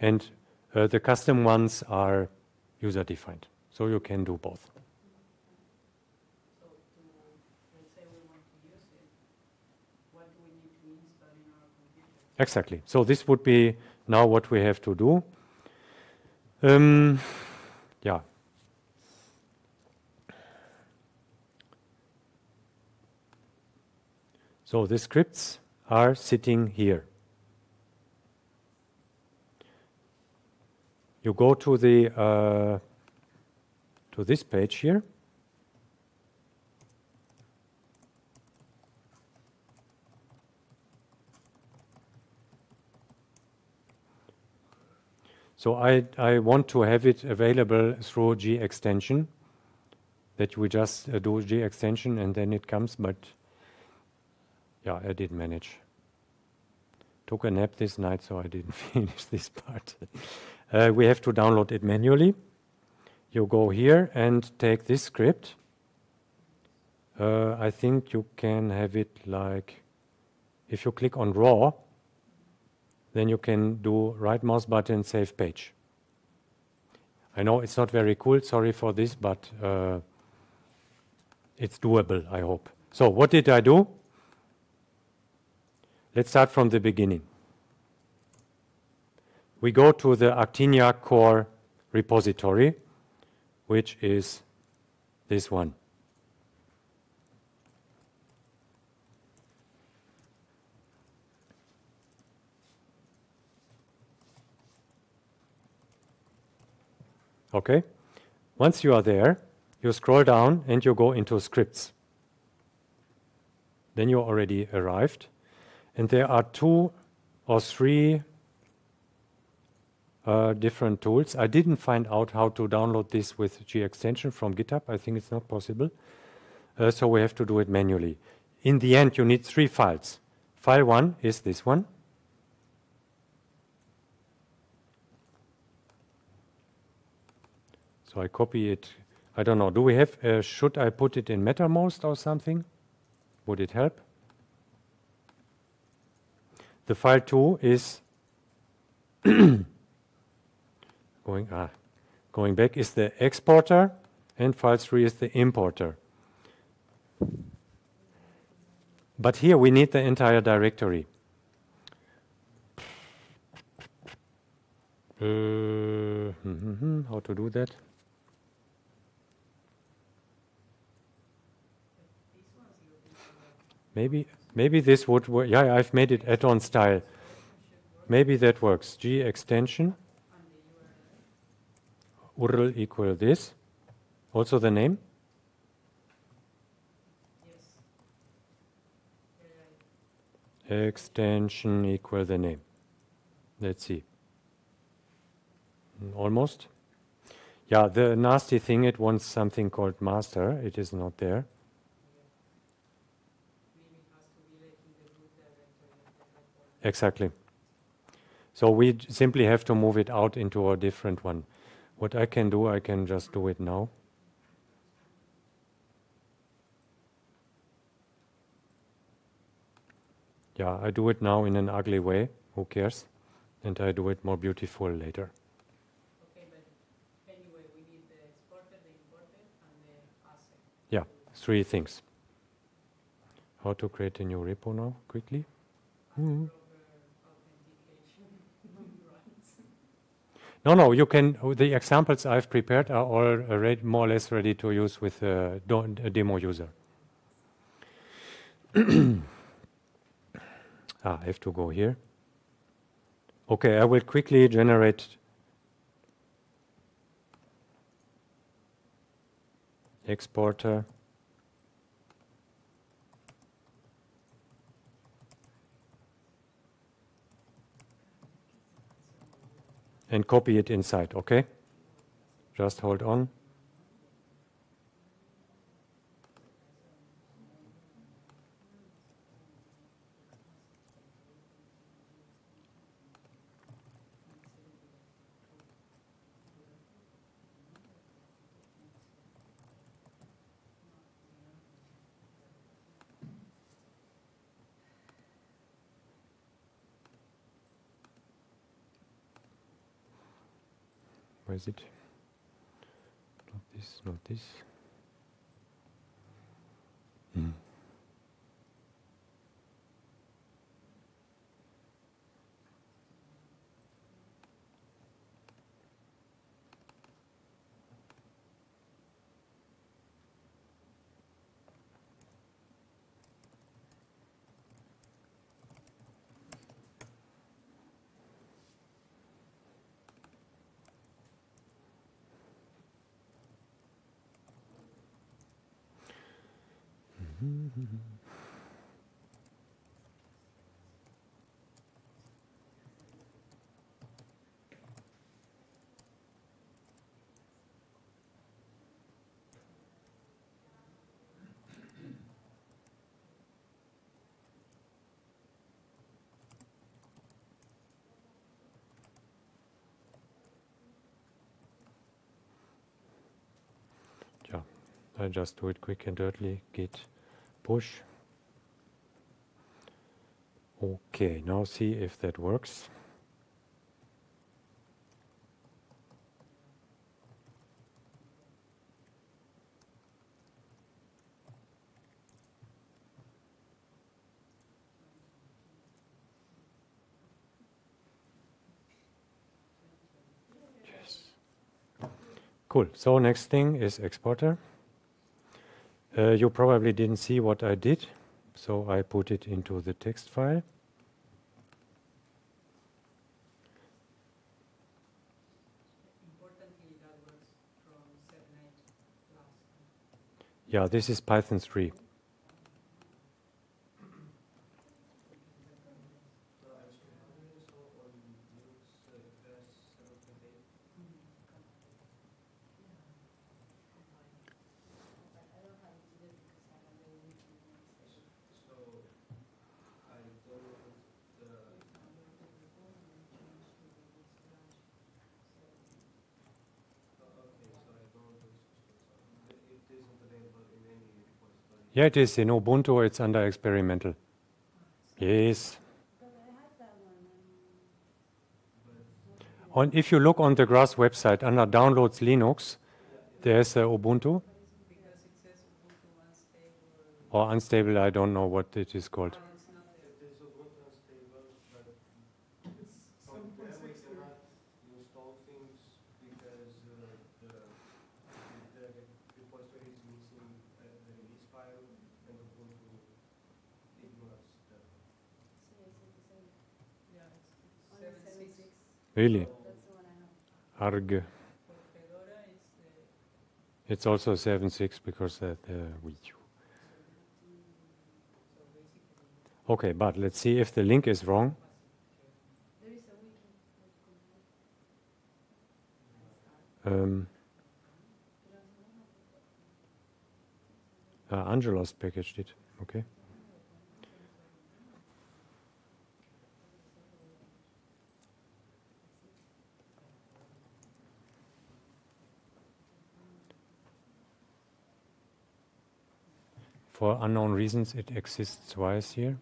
and uh, the custom ones are user-defined. So you can do both. Exactly. So this would be now what we have to do. Um, yeah, So the scripts are sitting here. You go to the uh, to this page here. So I, I want to have it available through g.extension, that we just uh, do g.extension and then it comes, but yeah, I did manage. Took a nap this night, so I didn't finish this part. uh, we have to download it manually. You go here and take this script. Uh, I think you can have it like, if you click on raw, then you can do right mouse button, save page. I know it's not very cool, sorry for this, but uh, it's doable, I hope. So what did I do? Let's start from the beginning. We go to the actinia core repository, which is this one. Okay? Once you are there, you scroll down and you go into scripts. Then you already arrived. And there are two or three uh, different tools. I didn't find out how to download this with g.extension from GitHub. I think it's not possible. Uh, so we have to do it manually. In the end, you need three files. File one is this one. So I copy it. I don't know. Do we have, uh, should I put it in Mattermost or something? Would it help? The file 2 is going, ah, going back is the exporter and file 3 is the importer. But here we need the entire directory. Uh, how to do that? Maybe, maybe this would work. Yeah, I've made it add-on style. Maybe that works. g.extension. URL equal this. Also the name? Extension equal the name. Let's see. Mm, almost. Yeah, the nasty thing, it wants something called master. It is not there. Exactly. So we simply have to move it out into a different one. What I can do, I can just do it now. Yeah, I do it now in an ugly way. Who cares? And I do it more beautiful later. Okay, but anyway, we need the exporter, the importer, and the asset. Yeah, three things. How to create a new repo now, quickly? Mm -hmm. No, no, you can, the examples I've prepared are all more or less ready to use with a, a demo user. ah, I have to go here. Okay, I will quickly generate exporter. And copy it inside, okay? Just hold on. It? Not this, not this. I just do it quick and dirtily. Git push. Okay, now see if that works. Cool. So next thing is exporter. Uh, you probably didn't see what I did, so I put it into the text file. Yeah, this is Python 3. I don't have it today because I have a meeting next day. Yeah, it is in Ubuntu, it's under experimental. Yes. But I had that one. On, if you look on the GRASS website under downloads Linux, there's uh, Ubuntu Because it says Ubuntu unstable, or unstable, I don't know what it is called. and it's not there. It's seven point six here. install things because uh, the, the repository is missing uh, the release file and Ubuntu ignores that. Yeah, it's Only seven seven six. six. Really? Arg. It's also 7.6 because uh, the Wii U. Okay, but let's see if the link is wrong. That. Um, uh, Angelos packaged it. Okay. For unknown reasons, it exists twice here.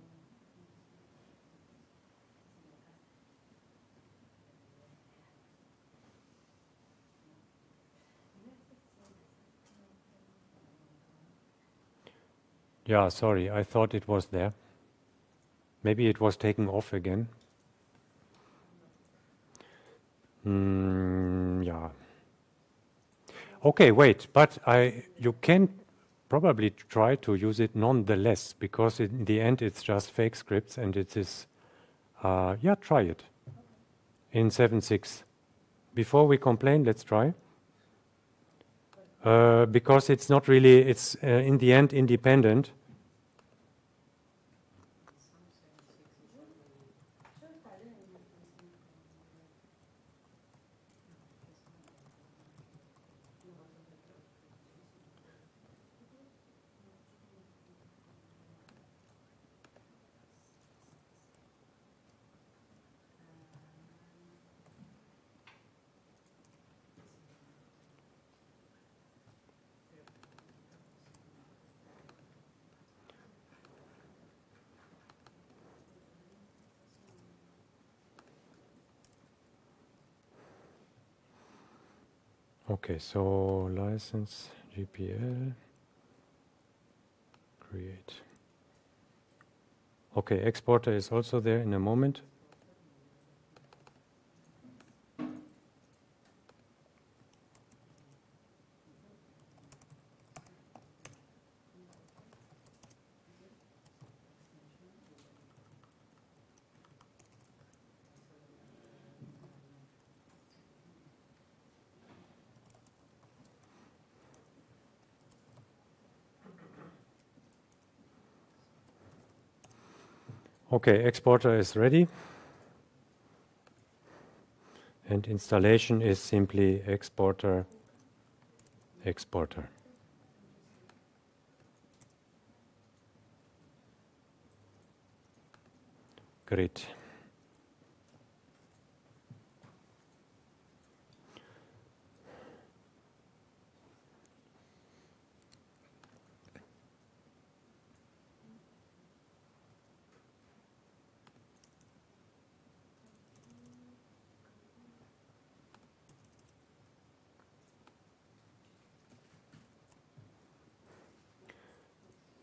Yeah, sorry, I thought it was there. Maybe it was taken off again. Mm, yeah. Okay, wait, but I you can probably try to use it nonetheless because in the end it's just fake scripts and it is. Uh, yeah, try it in 7.6. Before we complain, let's try. Uh, because it's not really, it's uh, in the end independent. So license GPL create. Okay, exporter is also there in a moment. Okay, exporter is ready. And installation is simply exporter, exporter. Great.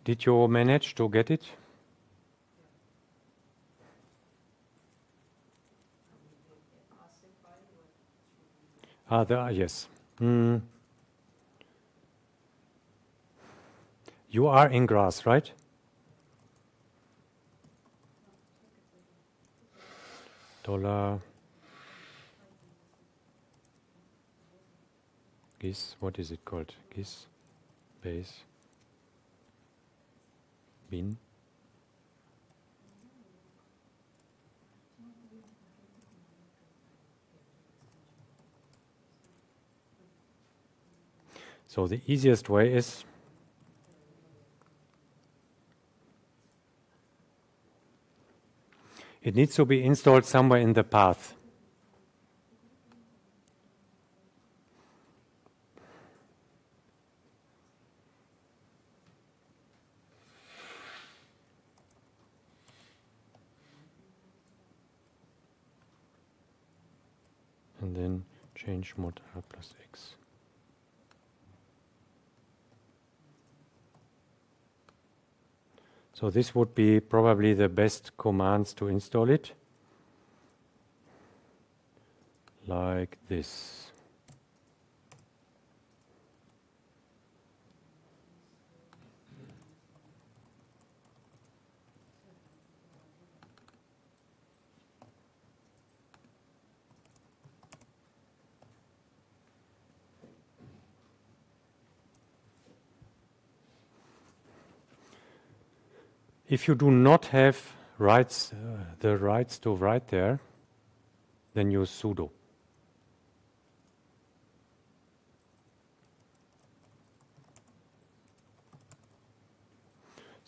Did you manage to get it? Ah, there, yes. Hmm. You are in grass, right? Dollar. GIS, what is it called? GIS base So the easiest way is it needs to be installed somewhere in the path. And then change mod r plus x. So this would be probably the best commands to install it. Like this. If you do not have rights, uh, the rights to write there, then use sudo.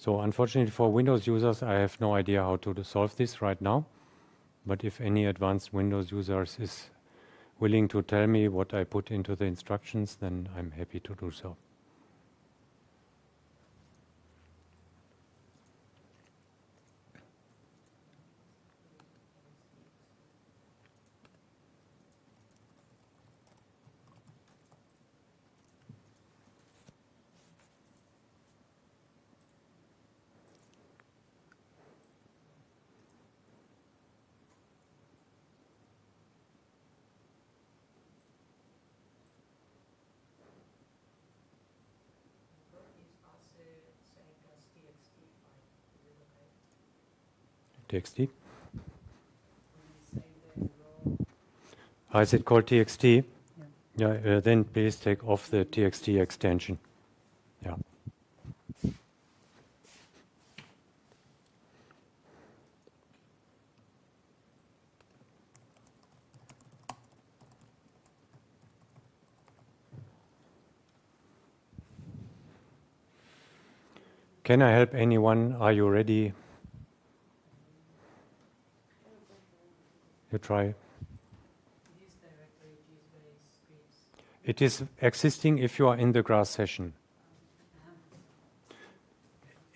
So unfortunately for Windows users, I have no idea how to solve this right now. But if any advanced Windows users is willing to tell me what I put into the instructions, then I'm happy to do so. TXT. Ah, is it called TXT? Yeah, yeah uh, then please take off the TXT extension. Yeah. Can I help anyone? Are you ready? You try. It is existing if you are in the grass session.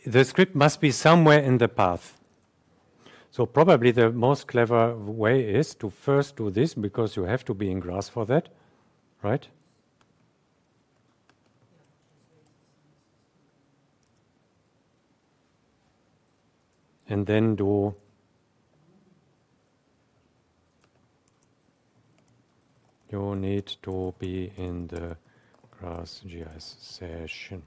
The script must be somewhere in the path. So probably the most clever way is to first do this because you have to be in grass for that, right? And then do you need to be in the GRASS GIS session.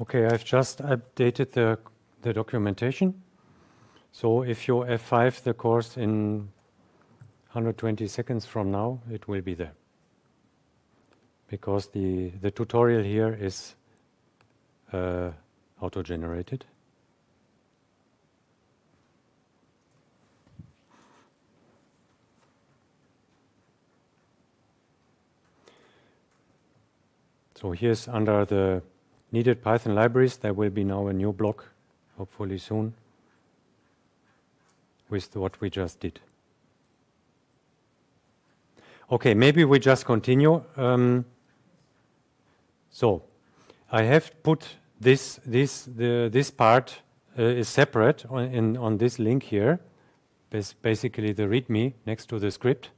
Okay, I've just updated the, the documentation. So if you F5 the course in 120 seconds from now, it will be there. Because the, the tutorial here is uh, auto-generated. So here's under the needed Python libraries, there will be now a new block, hopefully soon, with what we just did. Okay, maybe we just continue. Um, so, I have put this this the, this part uh, is separate on, in, on this link here. Bas basically, the README next to the script.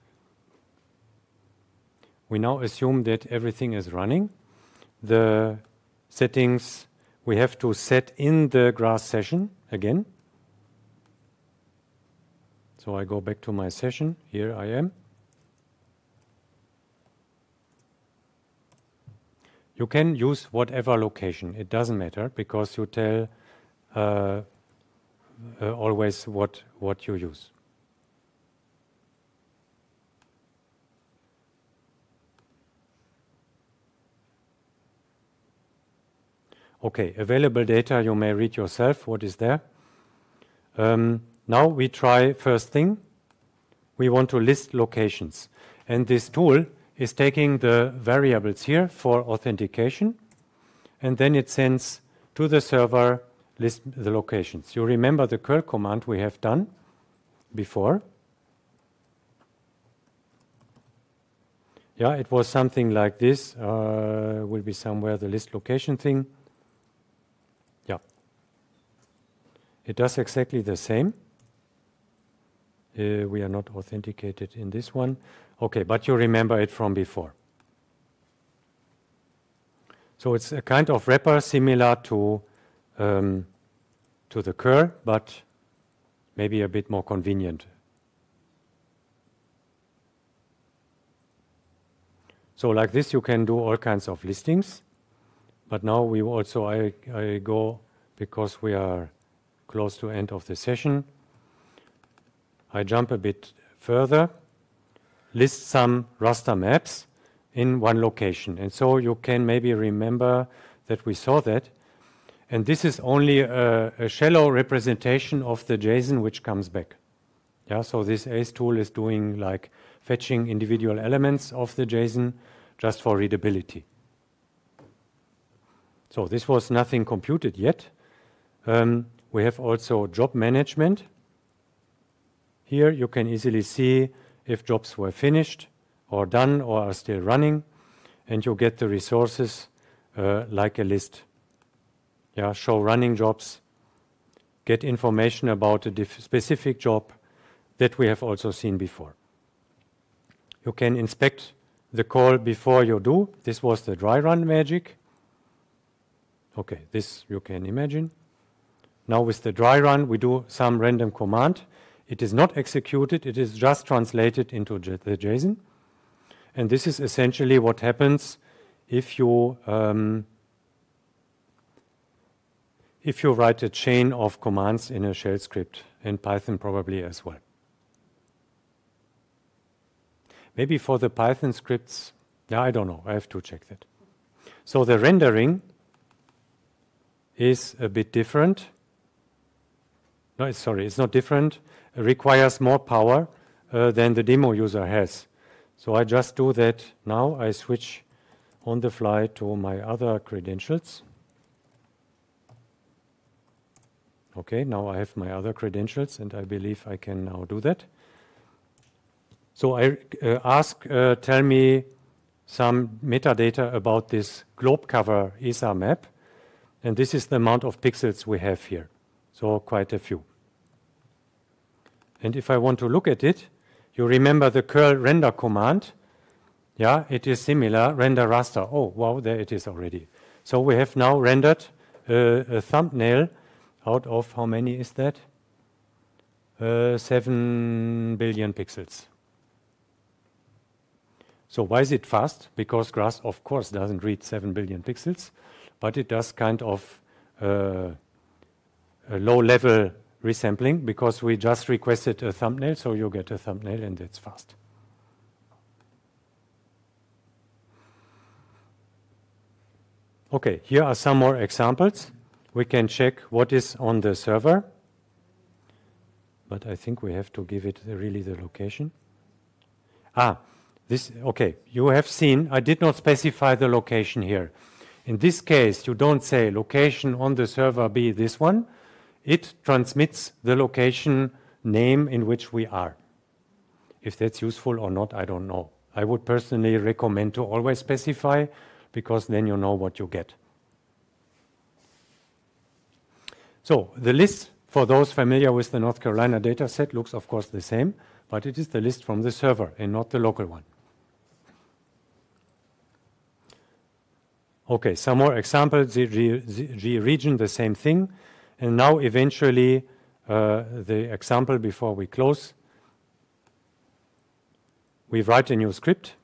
We now assume that everything is running. The settings we have to set in the grass session again. So I go back to my session. Here I am. You can use whatever location. It doesn't matter because you tell uh, uh, always what what you use. Okay, available data you may read yourself. What is there? Um, now we try first thing. We want to list locations, and this tool is taking the variables here for authentication, and then it sends to the server list the locations. You remember the curl command we have done before? Yeah, it was something like this. Uh, will be somewhere the list location thing. Yeah. It does exactly the same. Uh, we are not authenticated in this one. Okay, but you remember it from before. So it's a kind of wrapper similar to um, to the curl, but maybe a bit more convenient. So like this, you can do all kinds of listings. But now we also I, I go because we are close to end of the session. I jump a bit further list some raster maps in one location. And so you can maybe remember that we saw that. And this is only a, a shallow representation of the JSON which comes back. Yeah, so this ACE tool is doing like fetching individual elements of the JSON just for readability. So this was nothing computed yet. Um, we have also job management. Here you can easily see if jobs were finished or done or are still running, and you get the resources uh, like a list. Yeah, show running jobs, get information about a specific job that we have also seen before. You can inspect the call before you do. This was the dry run magic. Okay, this you can imagine. Now with the dry run, we do some random command it is not executed, it is just translated into the JSON. And this is essentially what happens if you um, if you write a chain of commands in a shell script, in Python probably as well. Maybe for the Python scripts, yeah, I don't know, I have to check that. So the rendering is a bit different. No, sorry, it's not different requires more power uh, than the demo user has. So I just do that now. I switch on the fly to my other credentials. Okay, now I have my other credentials and I believe I can now do that. So I uh, ask, uh, tell me some metadata about this GlobCover ESA map. And this is the amount of pixels we have here. So quite a few. And if I want to look at it, you remember the curl render command. Yeah, it is similar, render raster. Oh, wow, there it is already. So we have now rendered uh, a thumbnail out of how many is that? Uh, 7 billion pixels. So why is it fast? Because Grass, of course, doesn't read 7 billion pixels. but it does kind of uh, low-level resampling because we just requested a thumbnail, so you get a thumbnail and it's fast. Okay, here are some more examples. We can check what is on the server, but I think we have to give it really the location. Ah, this, okay, you have seen, I did not specify the location here. In this case, you don't say location on the server be this one, it transmits the location name in which we are. If that's useful or not, I don't know. I would personally recommend to always specify because then you know what you get. So the list for those familiar with the North Carolina data set looks of course the same, but it is the list from the server and not the local one. Okay, some more examples, the region, the same thing. And now eventually uh, the example before we close. We write a new script.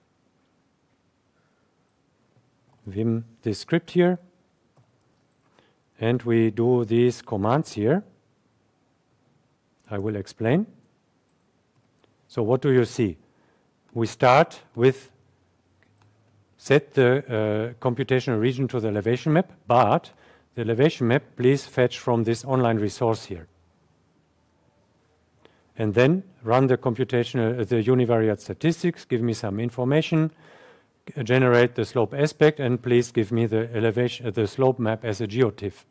Vim this script here. And we do these commands here. I will explain. So what do you see? We start with set the uh, computational region to the elevation map, but the elevation map, please fetch from this online resource here. And then run the computational, uh, the univariate statistics, give me some information, generate the slope aspect, and please give me the elevation, uh, the slope map as a geotiff.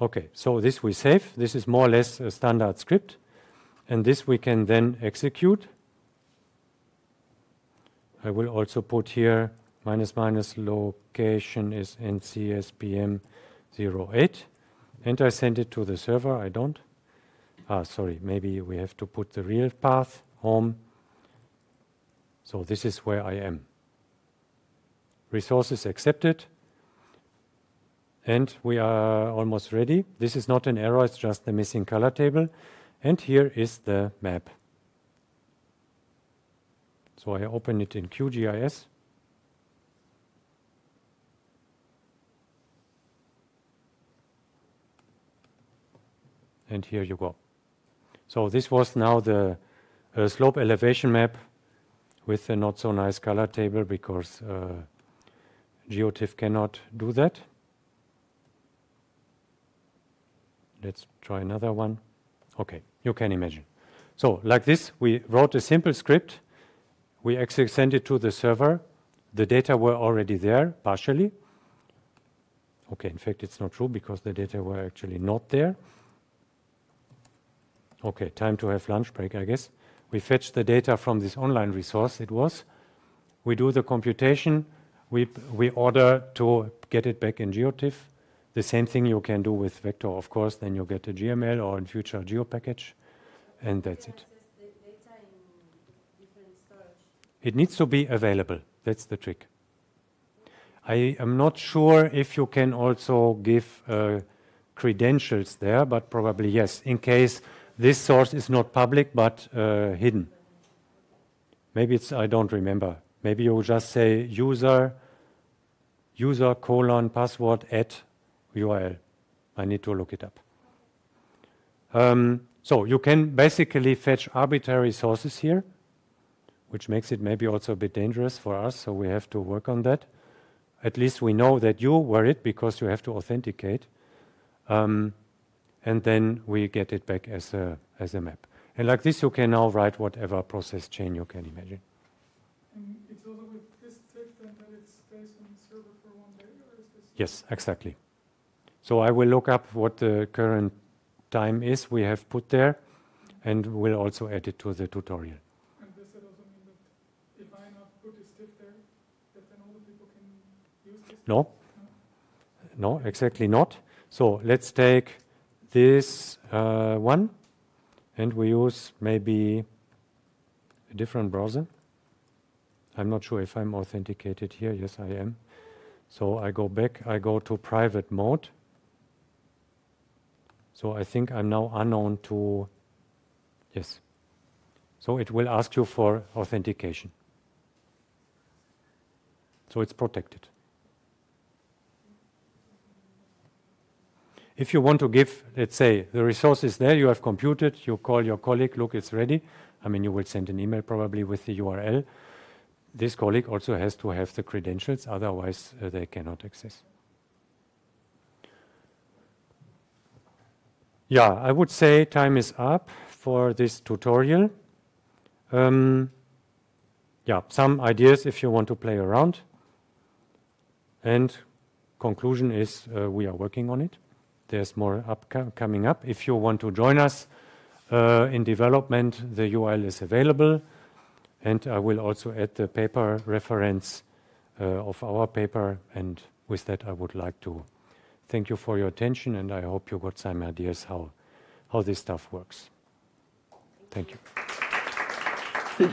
Okay, so this we save. This is more or less a standard script. And this we can then execute. I will also put here minus minus location is NCSPM 08. And I send it to the server. I don't. Ah, sorry, maybe we have to put the real path, home. So this is where I am. Resources accepted. And we are almost ready. This is not an error, it's just the missing color table. And here is the map. So I open it in QGIS. And here you go. So this was now the uh, slope elevation map with a not so nice color table because uh, GeoTIFF cannot do that. Let's try another one. Okay, you can imagine. So like this, we wrote a simple script we actually sent it to the server. The data were already there, partially. Okay, in fact, it's not true because the data were actually not there. Okay, time to have lunch break, I guess. We fetch the data from this online resource, it was. We do the computation. We, we order to get it back in GeoTIFF. The same thing you can do with vector, of course, then you get a GML or in future GeoPackage, and that's it. It needs to be available. That's the trick. I am not sure if you can also give uh, credentials there, but probably yes, in case this source is not public but uh, hidden. Maybe it's, I don't remember. Maybe you just say user, user colon password at URL. I need to look it up. Um, so you can basically fetch arbitrary sources here which makes it maybe also a bit dangerous for us. So we have to work on that. At least we know that you were it because you have to authenticate. Um, and then we get it back as a, as a map. And like this, you can now write whatever process chain you can imagine. And it's also with this tip then that it stays on the server for one day, or is this? Yes, exactly. So I will look up what the current time is we have put there, and we'll also add it to the tutorial. And does that also mean that if I not put this TIFF there, that then all the people can use this? No, no, exactly not. So let's take this uh, one and we use maybe a different browser. I'm not sure if I'm authenticated here. Yes, I am. So I go back, I go to private mode. So I think I'm now unknown to, yes. So it will ask you for authentication. So it's protected. If you want to give, let's say, the resource is there, you have computed, you call your colleague, look, it's ready. I mean, you will send an email probably with the URL. This colleague also has to have the credentials, otherwise uh, they cannot access. Yeah, I would say time is up for this tutorial. Um, yeah, some ideas if you want to play around. And conclusion is uh, we are working on it. There's more up coming up. If you want to join us uh, in development, the URL is available. And I will also add the paper reference uh, of our paper. And with that, I would like to thank you for your attention, and I hope you got some ideas how, how this stuff works. Thank you.